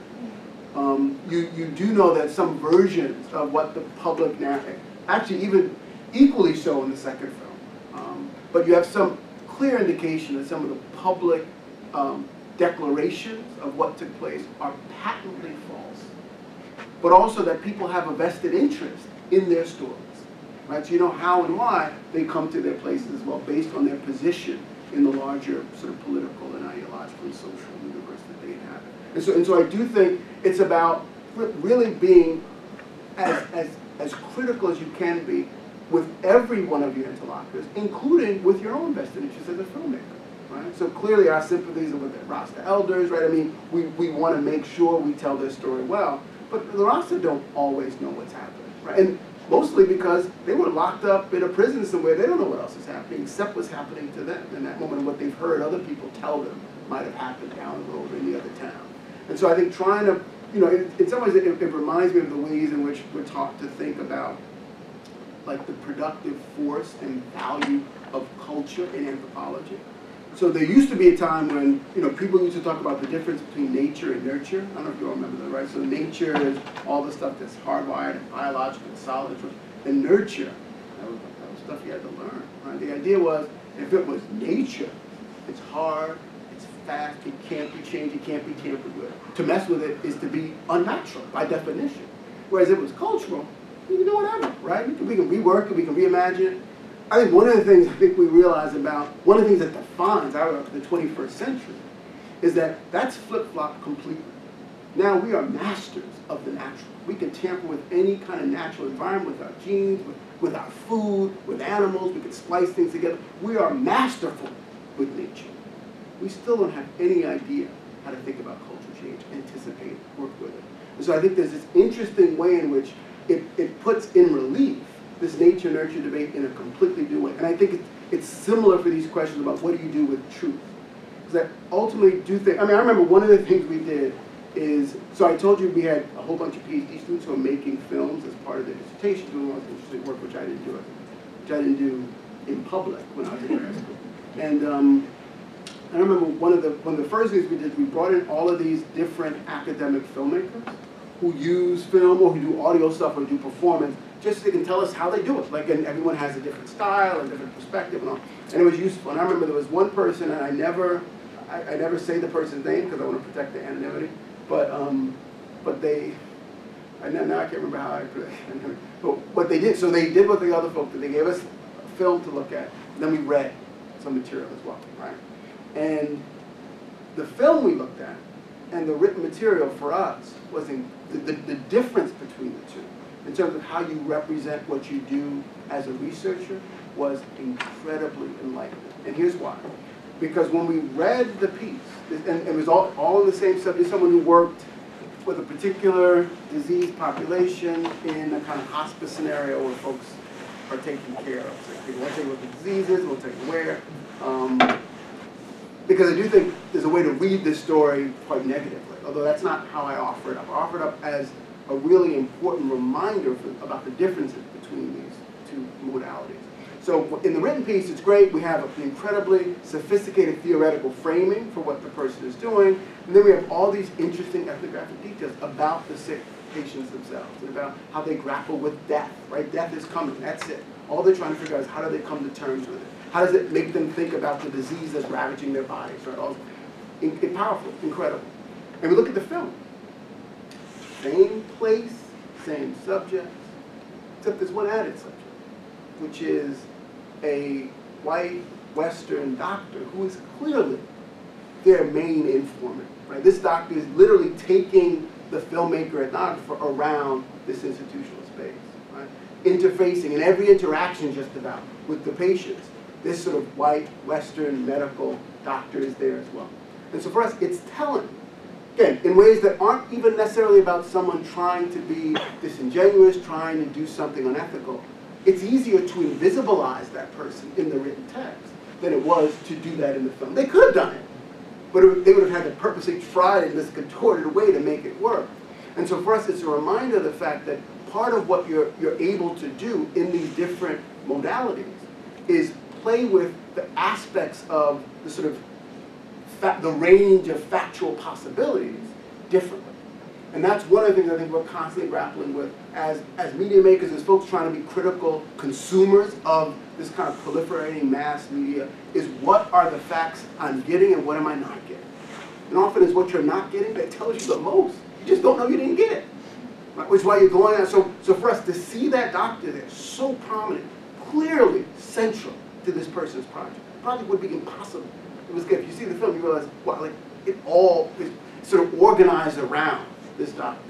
Um, you, you do know that some versions of what the public narrative, actually even equally so in the second film, um, but you have some clear indication that some of the public um, declarations of what took place are patently false, but also that people have a vested interest in their stories, right? So you know how and why they come to their places as well, based on their position in the larger sort of political and ideological and social universe that they inhabit. And so, and so I do think it's about really being as, as, as critical as you can be with every one of your interlocutors, including with your own vested interests as a filmmaker. Right? So clearly our sympathies are with the Rasta elders, right? I mean, we, we want to make sure we tell their story well, but the Rasta don't always know what's happening, right? And mostly because they were locked up in a prison somewhere. They don't know what else is happening except what's happening to them in that moment and what they've heard other people tell them might have happened down the road in the other town. And so I think trying to, you know, in, in some ways it, it reminds me of the ways in which we're taught to think about like the productive force and value of culture in anthropology. So there used to be a time when, you know, people used to talk about the difference between nature and nurture. I don't know if you all remember that, right? So nature is all the stuff that's hardwired and biological and solid. And nurture, that was, that was stuff you had to learn, right? The idea was, if it was nature, it's hard, it's fast, it can't be changed, it can't be tampered with. To mess with it is to be unnatural, by definition. Whereas if it was cultural, you can do whatever, right? We can, we can rework it, we can reimagine it. I think one of the things I think we realize about, one of the things that defines our, the 21st century is that that's flip-flop completely. Now we are masters of the natural. We can tamper with any kind of natural environment, with our genes, with, with our food, with animals, we can splice things together. We are masterful with nature. We still don't have any idea how to think about culture change, anticipate work with it. And so I think there's this interesting way in which it, it puts in relief this nature-nurture debate in a completely new way. And I think it's similar for these questions about what do you do with truth. Because I ultimately do think, I mean, I remember one of the things we did is, so I told you we had a whole bunch of PhD students who were making films as part of their dissertation, doing all this interesting work, which I didn't do, which I didn't do in public when I was in grad school. And um, I remember one of the one of the first things we did, we brought in all of these different academic filmmakers who use film or who do audio stuff or do performance, just so they can tell us how they do it. Like, and everyone has a different style and different perspective and all. And it was useful. And I remember there was one person, and I never, I, I never say the person's name because I want to protect the anonymity. But, um, but they, I now, now I can't remember how I. [laughs] But what they did, so they did what the other folk did. They gave us a film to look at, and then we read some material as well, right? And the film we looked at and the written material for us was in the, the, the difference between the two in terms of how you represent what you do as a researcher was incredibly enlightening. And here's why. Because when we read the piece, and it was all, all in the same subject, someone who worked with a particular disease population in a kind of hospice scenario where folks are taken care of. So people want to take a look at diseases, we'll take where. Um, because I do think there's a way to read this story quite negatively, although that's not how I offer it up. I offer it up as a really important reminder for, about the differences between these two modalities. So in the written piece, it's great. We have an incredibly sophisticated theoretical framing for what the person is doing. And then we have all these interesting ethnographic details about the sick patients themselves and about how they grapple with death, right? Death is coming, that's it. All they're trying to figure out is how do they come to terms with it? How does it make them think about the disease that's ravaging their bodies, right? All, in, in powerful, incredible. And we look at the film. Same place, same subject, except there's one added subject, which is a white Western doctor who is clearly their main informant. Right? This doctor is literally taking the filmmaker ethnographer around this institutional space. Right? interfacing in every interaction just about with the patients. This sort of white, Western medical doctor is there as well. And so for us, it's telling. Again, in ways that aren't even necessarily about someone trying to be disingenuous, trying to do something unethical. It's easier to invisibilize that person in the written text than it was to do that in the film. They could have done it, but it, they would have had to purposely try it in this contorted way to make it work. And so for us, it's a reminder of the fact that part of what you're, you're able to do in these different modalities is play with the aspects of the sort of the range of factual possibilities differently. And that's one of the things I think we're constantly grappling with as, as media makers, as folks trying to be critical consumers of this kind of proliferating mass media, is what are the facts I'm getting and what am I not getting? And often it's what you're not getting that tells you the most. You just don't know you didn't get it. Right? Which is why you're going out. So, so for us to see that doctor there, so prominent, clearly central to this person's project, the project would be impossible. It was good. If you see the film, you realize, wow, like it all is sort of organized around this doctor.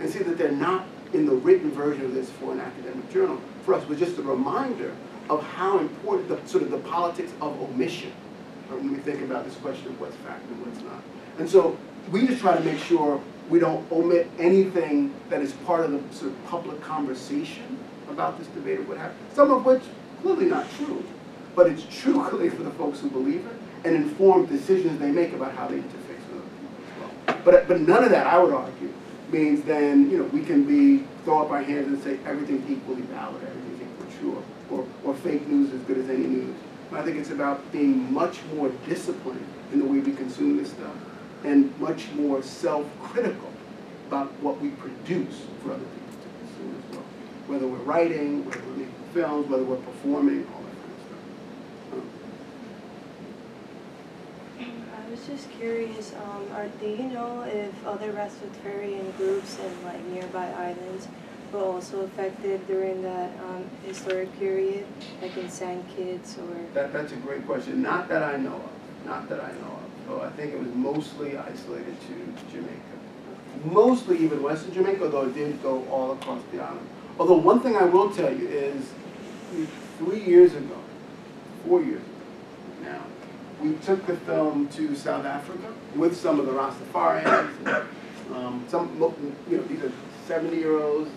And see that they're not in the written version of this for an academic journal. For us, was just a reminder of how important the sort of the politics of omission when we think about this question of what's fact and what's not. And so we just try to make sure we don't omit anything that is part of the sort of public conversation about this debate of what happened. Some of which clearly not true, but it's [laughs] true clearly for the folks who believe it and inform decisions they make about how they interface with other people as well. But, but none of that, I would argue, means then you know we can be throw up our hands and say everything's equally valid, everything's equally true, or, or fake news as good as any news. But I think it's about being much more disciplined in the way we consume this stuff and much more self-critical about what we produce for other people to consume as well. Whether we're writing, whether we're making films, whether we're performing, all that kind of stuff. Um, I was just curious, um, are, do you know if other Rastafarian groups in like nearby islands were also affected during that um, historic period, like in St. Kitts or? That, that's a great question. Not that I know of. Not that I know of. So I think it was mostly isolated to Jamaica. Mostly even Western Jamaica, although it did go all across the island. Although one thing I will tell you is, three years ago, four years ago we took the film to South Africa with some of the Rastafarians. Um, some, you know, these are 70-year-olds.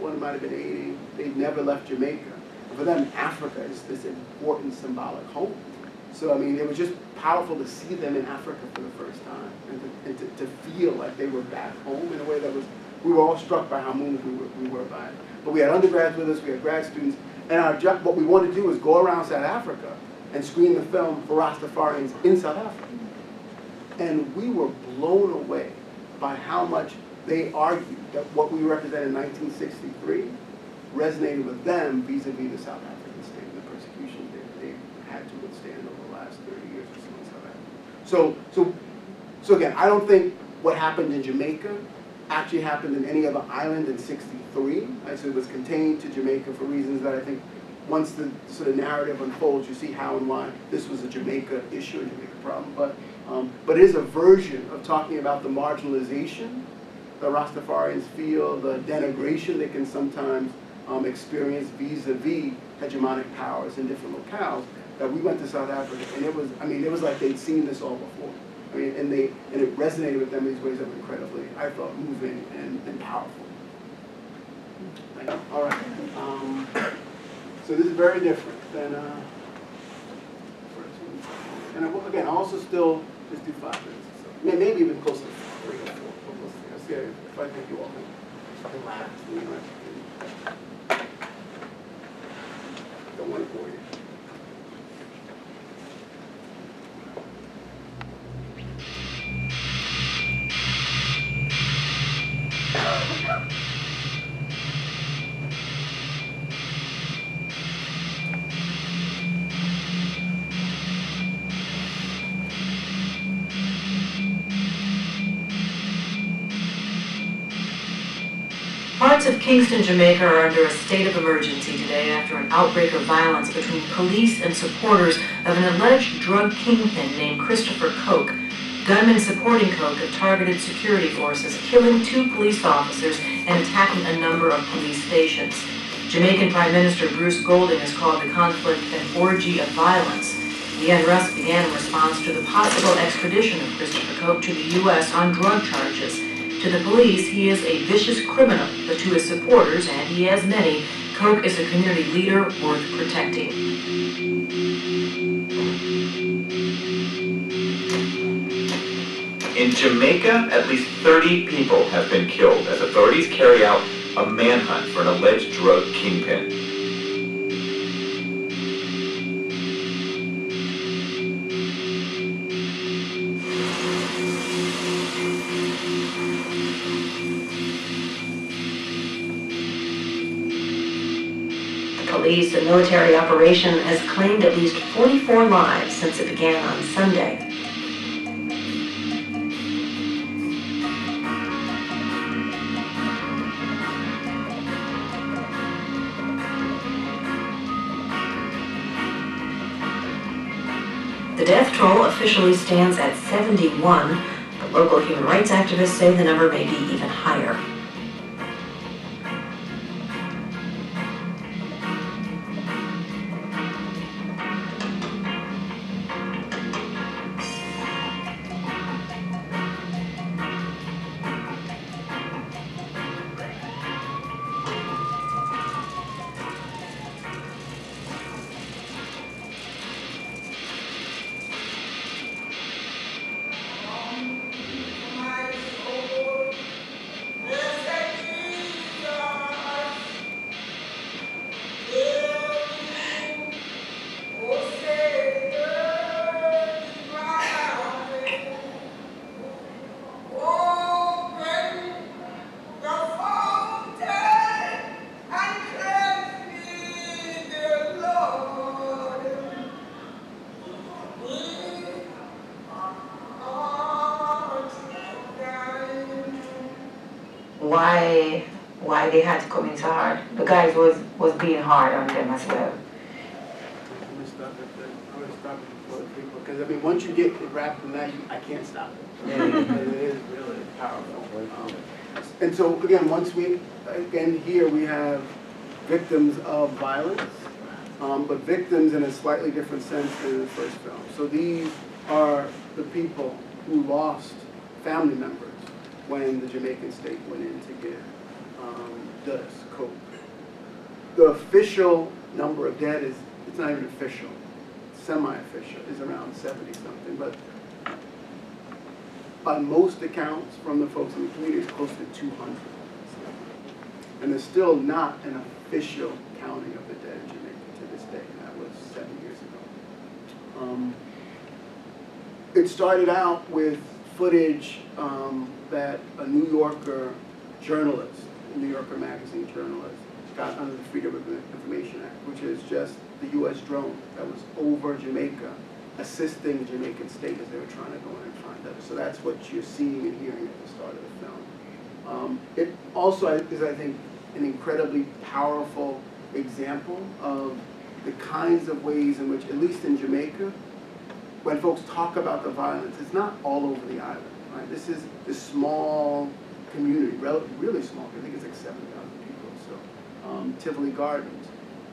One might have been 80. They've never left Jamaica. For them, Africa is this important symbolic home. So, I mean, it was just powerful to see them in Africa for the first time and, to, and to, to, feel like they were back home in a way that was, we were all struck by how moved we were, we were by it. But we had undergrads with us, we had grad students, and our job, what we wanted to do was go around South Africa and screen the film for Rastafarians in South Africa. And we were blown away by how much they argued that what we represented in 1963 resonated with them vis-a-vis -vis the South African state and the persecution they, they had to withstand over the last 30 years or so in South Africa. So, so, so again, I don't think what happened in Jamaica actually happened in any other island in 63. Right? So it was contained to Jamaica for reasons that I think once the sort of narrative unfolds, you see how and why this was a Jamaica issue, a Jamaica problem. But, um, but it is a version of talking about the marginalization the Rastafarians feel, the denigration they can sometimes um, experience vis-a-vis hegemonic powers in different locales, that we went to South Africa, and it was, I mean, it was like they'd seen this all before. I mean, and they, and it resonated with them in these ways that incredibly, I thought, moving and, and powerful. All right. Um, so this is very different than, uh, and I, again, I also still just do five minutes. So maybe even closer to three or four. See. If I think you all can. Don't want you. Kingston, Jamaica are under a state of emergency today after an outbreak of violence between police and supporters of an alleged drug kingpin named Christopher Coke. Gunmen supporting Coke have targeted security forces, killing two police officers and attacking a number of police stations. Jamaican Prime Minister Bruce Golding has called the conflict an orgy of violence. The unrest began in response to the possible extradition of Christopher Coke to the U.S. on drug charges. To the police, he is a vicious criminal, but to his supporters, and he has many, Coke is a community leader worth protecting. In Jamaica, at least 30 people have been killed as authorities carry out a manhunt for an alleged drug kingpin. And military operation has claimed at least 44 lives since it began on Sunday. The death toll officially stands at 71, but local human rights activists say the number may be even higher. Why why they had to come in so hard. The guys was was being hard on them as well. I'm stop it, then. Stop it people, because I mean, once you get wrapped in that, you- I can't stop it. It is really powerful. Um, And so, again, once we, again, here we have victims of violence, um, but victims in a slightly different sense than the first film. So these are the people who lost family members when the Jamaican state went in to get um, coke. The official number of dead is, it's not even official, semi-official, is around 70-something, but by most accounts from the folks in the community, it's close to 200. And there's still not an official counting of the dead in Jamaica to this day, and that was seven years ago. Um, It started out with footage um, that a New Yorker journalist, a New Yorker magazine journalist, got under the Freedom of Information Act, which is just the U.S. drone that was over Jamaica, assisting Jamaican state as they were trying to go in and find them. So that's what you're seeing and hearing at the start of the film. Um, it also is, I think, an incredibly powerful example of the kinds of ways in which, at least in Jamaica, when folks talk about the violence, it's not all over the island, right? This is this small community, really small, I think it's like 7,000 people, so, um, Tivoli Gardens.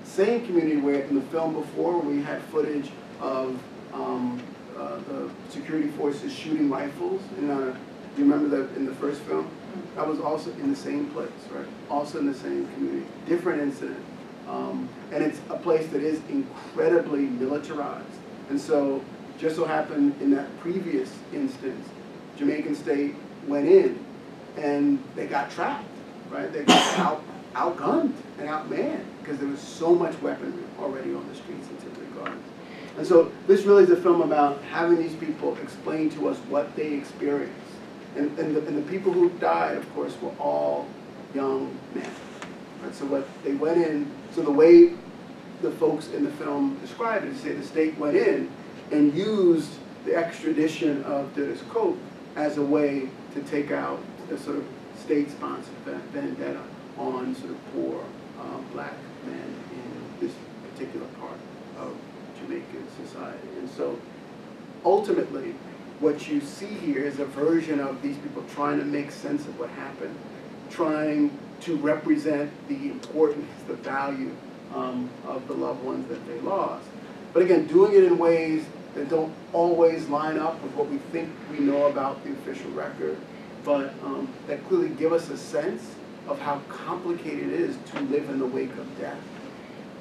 Same community where in the film before, we had footage of um, uh, the security forces shooting rifles, and, uh, you remember that in the first film? That was also in the same place, right? Also in the same community, different incident. Um, and it's a place that is incredibly militarized. And so, just so happened in that previous instance, Jamaican State went in and they got trapped, right? They got [coughs] out, outgunned and outmanned because there was so much weaponry already on the streets in Tivoli Gardens. And so this really is a film about having these people explain to us what they experienced. And, and, the, and the people who died, of course, were all young men. Right? So what they went in, so the way the folks in the film described it, say the state went in and used the extradition of Dudus Coke as a way to take out a sort of state-sponsored vendetta on sort of poor uh, black men in this particular part of Jamaican society. And so ultimately, what you see here is a version of these people trying to make sense of what happened trying to represent the importance, the value um, of the loved ones that they lost. But again, doing it in ways that don't always line up with what we think we know about the official record, but um, that clearly give us a sense of how complicated it is to live in the wake of death.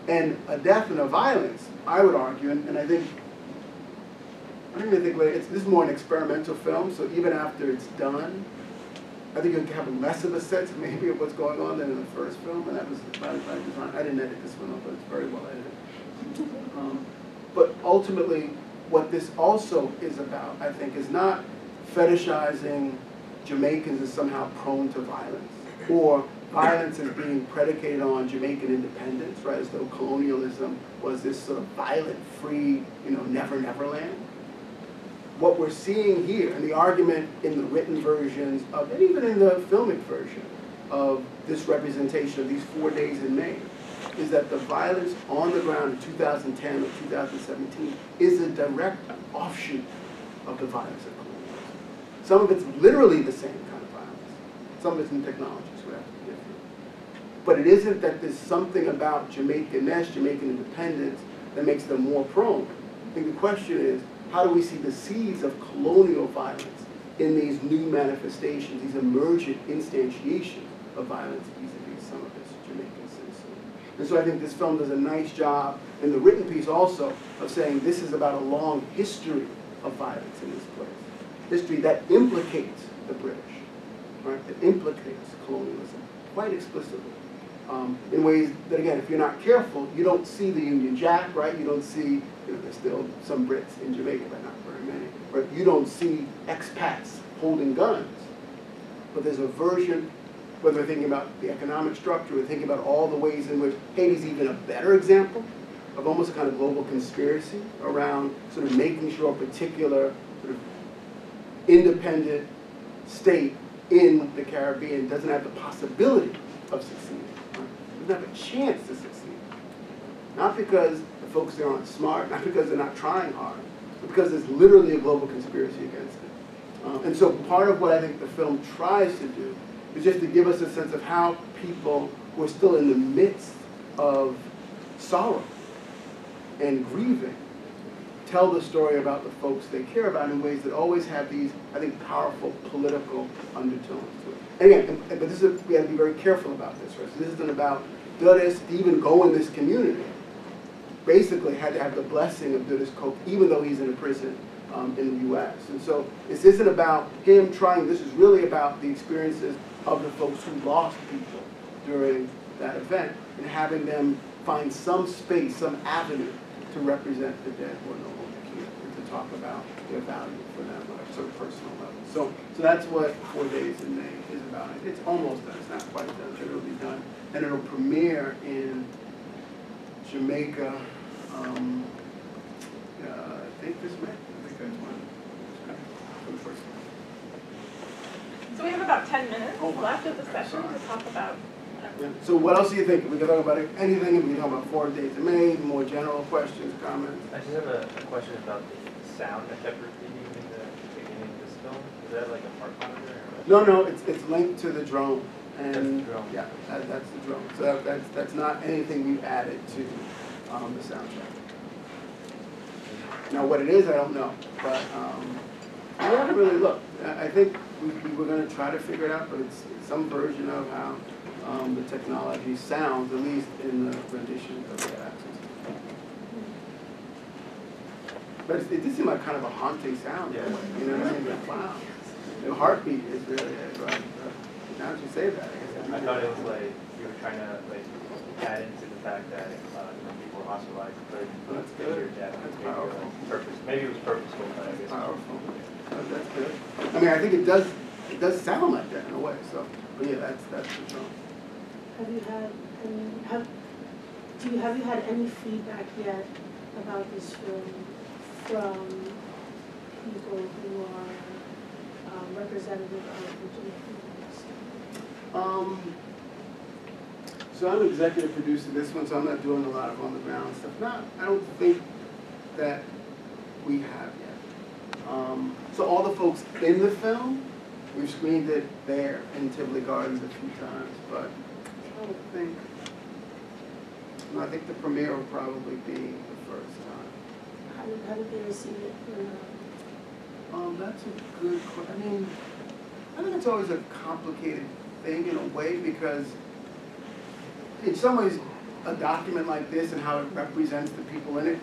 And a death and a violence, I would argue, and, and I think, I don't even think, like, it's, this is more an experimental film, so even after it's done, I think you'll have less of a sense maybe of what's going on than in the first film, and that was by design. I didn't edit this one up, but it's very well edited. Um, but ultimately, what this also is about, I think, is not fetishizing Jamaicans as somehow prone to violence, or violence as being predicated on Jamaican independence, right, as though colonialism was this sort of violent, free, you know, never, never land. What we're seeing here, and the argument in the written versions of, and even in the filmic version of this representation of these four days in May, is that the violence on the ground in 2010 or 2017 is a direct offshoot of the violence of colonialism. Some of it's literally the same kind of violence. Some of it's new technologies, we have to be different. But it isn't that there's something about Jamaicanness, Jamaican independence, that makes them more prone. I think the question is, how do we see the seeds of colonial violence in these new manifestations, these emergent instantiations of violence vis-a-vis some of its Jamaican citizens? And so I think this film does a nice job in the written piece also of saying this is about a long history of violence in this place. History that implicates the British, right? That implicates colonialism quite explicitly. Um, in ways that, again, if you're not careful, you don't see the Union Jack, right? You don't see, you know, there's still some Brits in Jamaica, but not very many. Right? You don't see expats holding guns. But there's a version, whether we're thinking about the economic structure, we're thinking about all the ways in which Haiti's even a better example of almost a kind of global conspiracy around sort of making sure a particular sort of independent state in the Caribbean doesn't have the possibility of succeeding. Right? Doesn't have a chance to succeed. Not because the folks there aren't smart, not because they're not trying hard, but because there's literally a global conspiracy against it. Uh, and so part of what I think the film tries to do is just to give us a sense of how people who are still in the midst of sorrow and grieving tell the story about the folks they care about in ways that always have these, I think, powerful political undertones to it. And but this is, we have to be very careful about this, right? So this isn't about Dudus to even go in this community. Basically had to have the blessing of Dudus Coke, even though he's in a prison um, in the U.S. And so this isn't about him trying, this is really about the experiences of the folks who lost people during that event and having them find some space, some avenue to represent the dead are no longer here and to talk about their value for them on a sort of personal level. So, so that's what Four Days in May is about. It's almost done. It's not quite done, it'll be done. And it'll premiere in Jamaica, um, uh, I think this May. I think that's when. For the first time. So we have about ten minutes Oh, wow. left of the session to talk about. Yeah. So what else do you think? We can talk about anything, we can talk about Four Days in May, more general questions, comments. I just have a, a question about the sound that kept repeating in the beginning of this film. Is that like a heart monitor or? No, no, it's, it's linked to the drone. That's the And, drone. yeah, that, that's the drone. So that, that's, that's not anything we've added to, um, the soundtrack. Now, what it is, I don't know, but, um, we haven't really looked. I, I think we, we were gonna try to figure it out, but it's some version of how, um, the technology sounds, at least in the rendition that we access to. But it's- it did seem like kind of a haunting sound, way, you know what I mean? Like, wow. The heartbeat is really, it, right? Now that you say that, I guess. I thought it was like, you were trying to like add into the fact that, uh, people were hospitalized, but That's good. your death, That's maybe it was powerful. purpose, maybe it was purposeful, but I guess. Powerful. That- That's good. I mean, I think it does, it does sound like that in a way, so, but yeah, that's, that's the drum. Have you had, any have, do you, have you had any feedback yet about this film from people who are um, representative of the? Um, so I'm executive producer this one, so I'm not doing a lot of on the ground stuff. Not, I don't think that we have. Um, so all the folks in the film we've screened it there in Tivoli Gardens a few times, but I don't think, I think the premiere will probably be the first time. How did, how did they receive it? Um, that's a good que, I mean, I think it's always a complicated thing in a way because in some ways, a document like this and how it represents the people in it,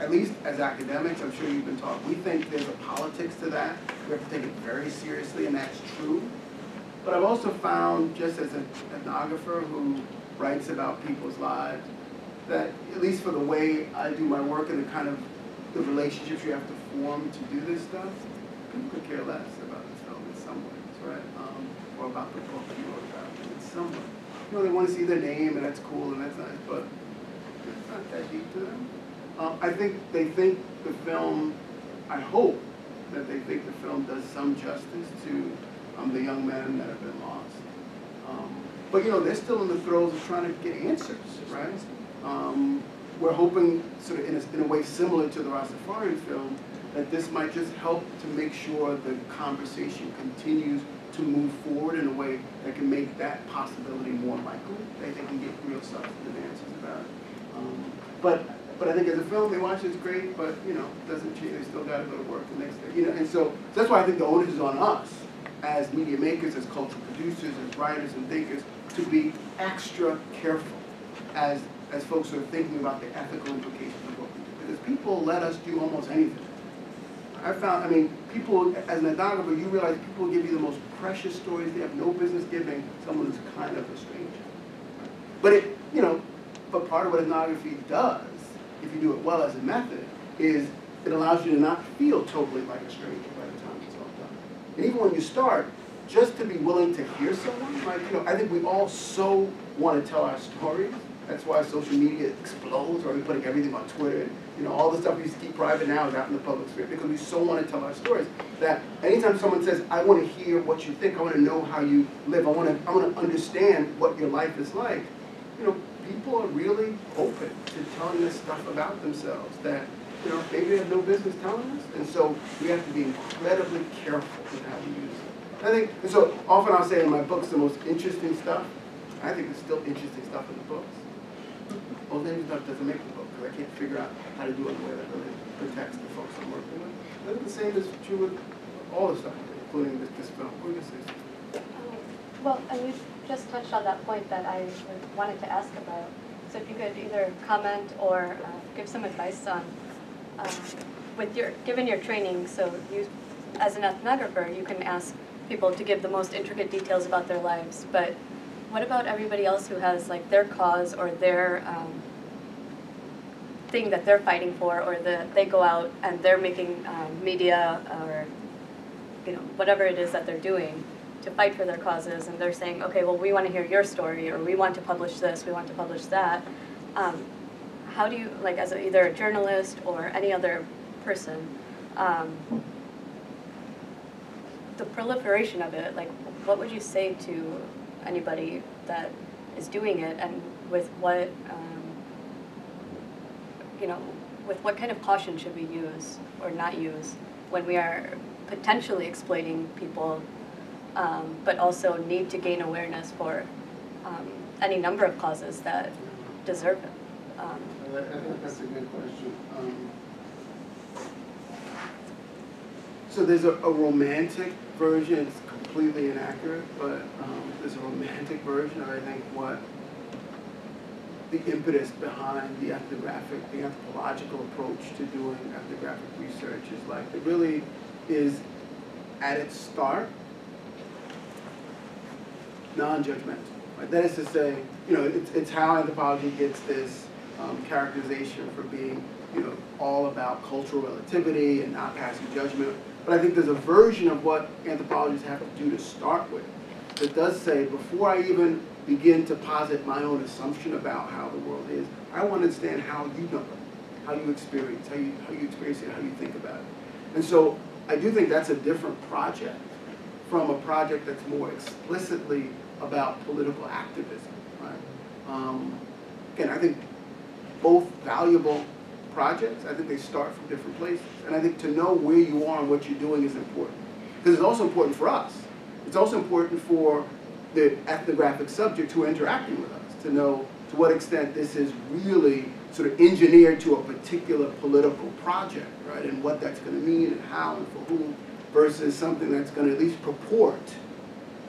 at least as academics, I'm sure you've been taught, we think there's a politics to that. We have to take it very seriously, and that's true. But I've also found, just as an ethnographer who writes about people's lives, that at least for the way I do my work and the kind of the relationships you have to form to do this stuff, people could care less about the film in some ways, right? Um, or about the book you wrote about in some way. You know, they want to see their name and that's cool and that's nice, but it's not that deep to them. Um, I think they think the film, I hope that they think the film does some justice to um, the young men that have been lost. Um, but you know, they're still in the throes of trying to get answers, right? Um, we're hoping, sort of in a, in a way similar to the Rastafarian film, that this might just help to make sure the conversation continues to move forward in a way that can make that possibility more likely, that they can get real substantive answers about it. Um, but but I think as a film, they watch it's great, but you know, it doesn't change. They still got to go to work the next day. You know, and so, so that's why I think the onus is on us as media makers, as cultural producers, as writers and thinkers, to be extra careful as as folks who are thinking about the ethical implications of what we do. Because people let us do almost anything. I found, I mean, people, as an ethnographer, you realize people give you the most precious stories they have no business giving someone who's kind of a stranger. But it, you know, but part of what ethnography does, if you do it well as a method, is it allows you to not feel totally like a stranger by the time it's all done. And even when you start, just to be willing to hear someone, like, you know, I think we all so want to tell our stories. That's why social media explodes, or we're putting everything on Twitter, and, you know, all the stuff we used to keep private now is out in the public sphere, because we so want to tell our stories, that anytime someone says, I want to hear what you think, I want to know how you live, I want to, I want to understand what your life is like, you know, people are really open to telling us stuff about themselves that, you know, maybe they have no business telling us, and so we have to be incredibly careful with how we use it. I think, and so often I'll say in my books, the most interesting stuff, I think it's still interesting stuff in the books. Most interesting stuff doesn't make the book, because I can't figure out how to do it in a way that really protects the folks I'm working with. I think the same is true with all the stuff, including this, this film. What are you gonna say? Well, and you just touched on that point that I wanted to ask about. So if you could either comment or uh, give some advice on, um, with your, given your training, so you, as an ethnographer, you can ask people to give the most intricate details about their lives, but what about everybody else who has like their cause or their um, thing that they're fighting for, or the, they go out and they're making um, media or, you know, whatever it is that they're doing, to fight for their causes and they're saying, okay, well, we want to hear your story or we want to publish this, we want to publish that. Um, how do you, like as a, either a journalist or any other person, um, the proliferation of it, like what would you say to anybody that is doing it and with what, um, you know, with what kind of caution should we use or not use when we are potentially exploiting people um, but also need to gain awareness for um, any number of causes that deserve it. Um, I think that's a good question. Um, so there's a, a, romantic version, it's completely inaccurate, but um, there's a romantic version of, I think, what the impetus behind the ethnographic, the anthropological approach to doing ethnographic research is like. It really is, at its start, non-judgmental. Right? That is to say, you know, it's, it's how anthropology gets this um, characterization for being, you know, all about cultural relativity and not passing judgment. But I think there's a version of what anthropologists have to do to start with that does say, before I even begin to posit my own assumption about how the world is, I want to understand how you know it, how you experience, how you, how you experience it, how you think about it. And so I do think that's a different project from a project that's more explicitly about political activism, right? Um, again, I think both valuable projects. I think they start from different places. And I think to know where you are and what you're doing is important. Because it's also important for us. It's also important for the ethnographic subjects who are interacting with us to know to what extent this is really sort of engineered to a particular political project, right? And what that's going to mean and how and for whom versus something that's going to at least purport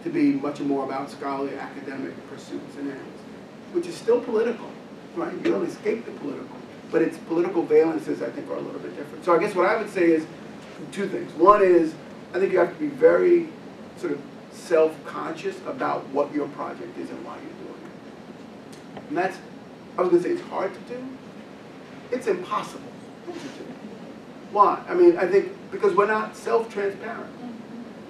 to be much more about scholarly academic pursuits and ends, which is still political, right? You don't escape the political, but its political valences, I think, are a little bit different. So I guess what I would say is two things. One is I think you have to be very sort of self-conscious about what your project is and why you're doing it. And that's, I was going to say it's hard to do. It's impossible to do. Why? I mean, I think because we're not self-transparent.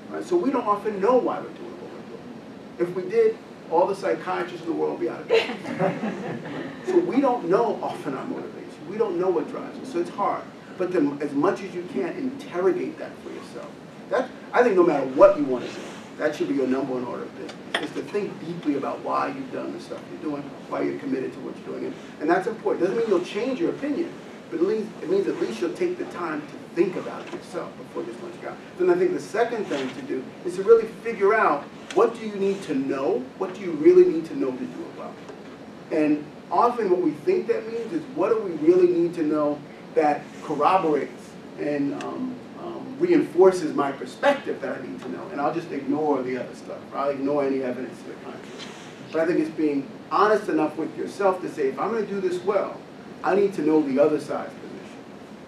Right? So we don't often know why we're doing what we're doing. If we did, all the psychiatrists in the world would be out of [laughs] bed. so we don't know often our motivation. We don't know what drives us. So it's hard. But then, as much as you can, interrogate that for yourself. That, I think no matter what you want to do, that should be your number one order of business, is to think deeply about why you've done the stuff you're doing, why you're committed to what you're doing. And, and that's important. It Doesn't mean you'll change your opinion, but at least, it means at least you'll take the time to think about it yourself before you this much go. Then I think the second thing to do is to really figure out what do you need to know, what do you really need to know to do it well. And often what we think that means is what do we really need to know that corroborates and um, um, reinforces my perspective that I need to know. And I'll just ignore the other stuff. I'll ignore any evidence to the contrary. But I think it's being honest enough with yourself to say, if I'm going to do this well, I need to know the other position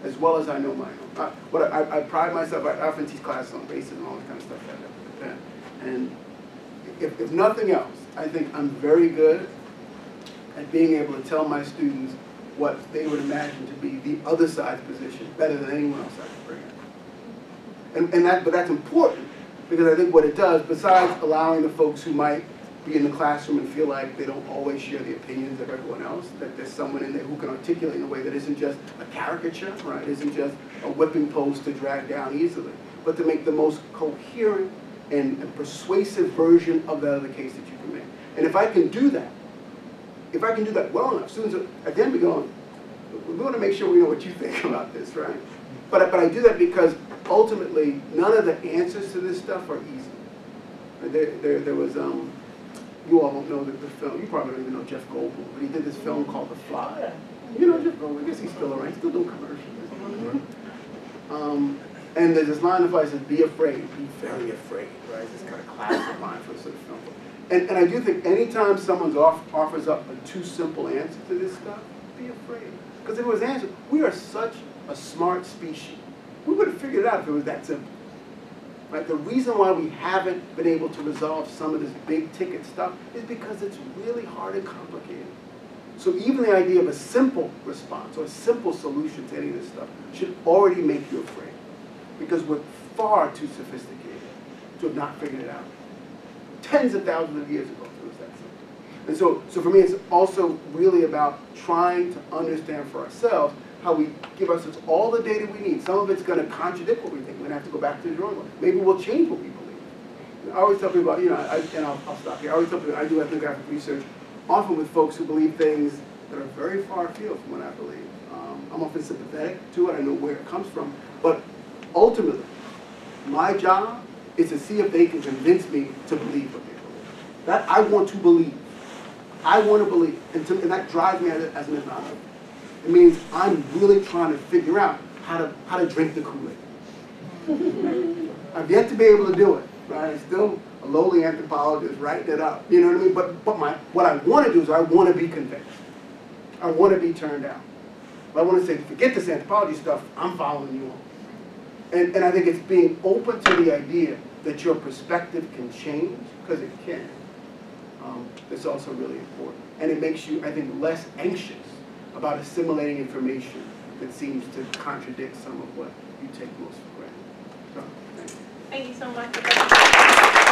as well as I know my own. I, what I, I pride myself, I often teach classes on racism and all that kind of stuff. And if, if nothing else, I think I'm very good at being able to tell my students what they would imagine to be the other side's position better than anyone else I could bring in. And, and that, but that's important because I think what it does, besides allowing the folks who might be in the classroom and feel like they don't always share the opinions of everyone else, that there's someone in there who can articulate in a way that isn't just a caricature, right? Isn't just a whipping post to drag down easily, but to make the most coherent and, and persuasive version of that other case that you can make. And if I can do that, if I can do that well enough, students are, at the end we go, we want to make sure we know what you think [laughs] about this, right? But, but I do that because ultimately none of the answers to this stuff are easy. There, there, there was, um, you all don't know the, the film, you probably don't even know Jeff Goldblum, but he did this film called The Fly. You know Jeff Goldblum, I guess he's still around, he's still doing commercials. Um, and there's this line of advice says, be afraid, be very afraid, right? This kind of classic line for sort of film. And, and I do think anytime someone off, offers up a too simple answer to this stuff, be afraid. Because if it was answered, we are such a smart species. We would have figured it out if it was that simple. Right? The reason why we haven't been able to resolve some of this big ticket stuff is because it's really hard and complicated. So even the idea of a simple response or a simple solution to any of this stuff should already make you afraid. Because we're far too sophisticated to have not figured it out. Tens of thousands of years ago, it was that simple. And so, so for me, it's also really about trying to understand for ourselves how we give ourselves all the data we need. Some of it's going to contradict what we think. We're going to have to go back to the drawing board. Maybe we'll change what we believe. I always tell people, you know, I, and I'll, I'll stop here. I always tell people I do ethnographic research, often with folks who believe things that are very far afield from what I believe. Um, I'm often sympathetic to it. I know where it comes from. But ultimately, my job is to see if they can convince me to believe what they believe. That I want to believe. I want to believe. And, to, and that drives me as, as an ethnographer. It means I'm really trying to figure out how to how to drink the Kool-Aid. I've yet to be able to do it. Right? I'm still a lowly anthropologist writing it up. You know what I mean? But but my what I want to do is I want to be convinced. I want to be turned out. But I want to say, forget this anthropology stuff, I'm following you on. And, and I think it's being open to the idea that your perspective can change, because it can. Um, it's also really important. And it makes you, I think, less anxious about assimilating information that seems to contradict some of what you take most for granted. So, thank you. Thank you so much.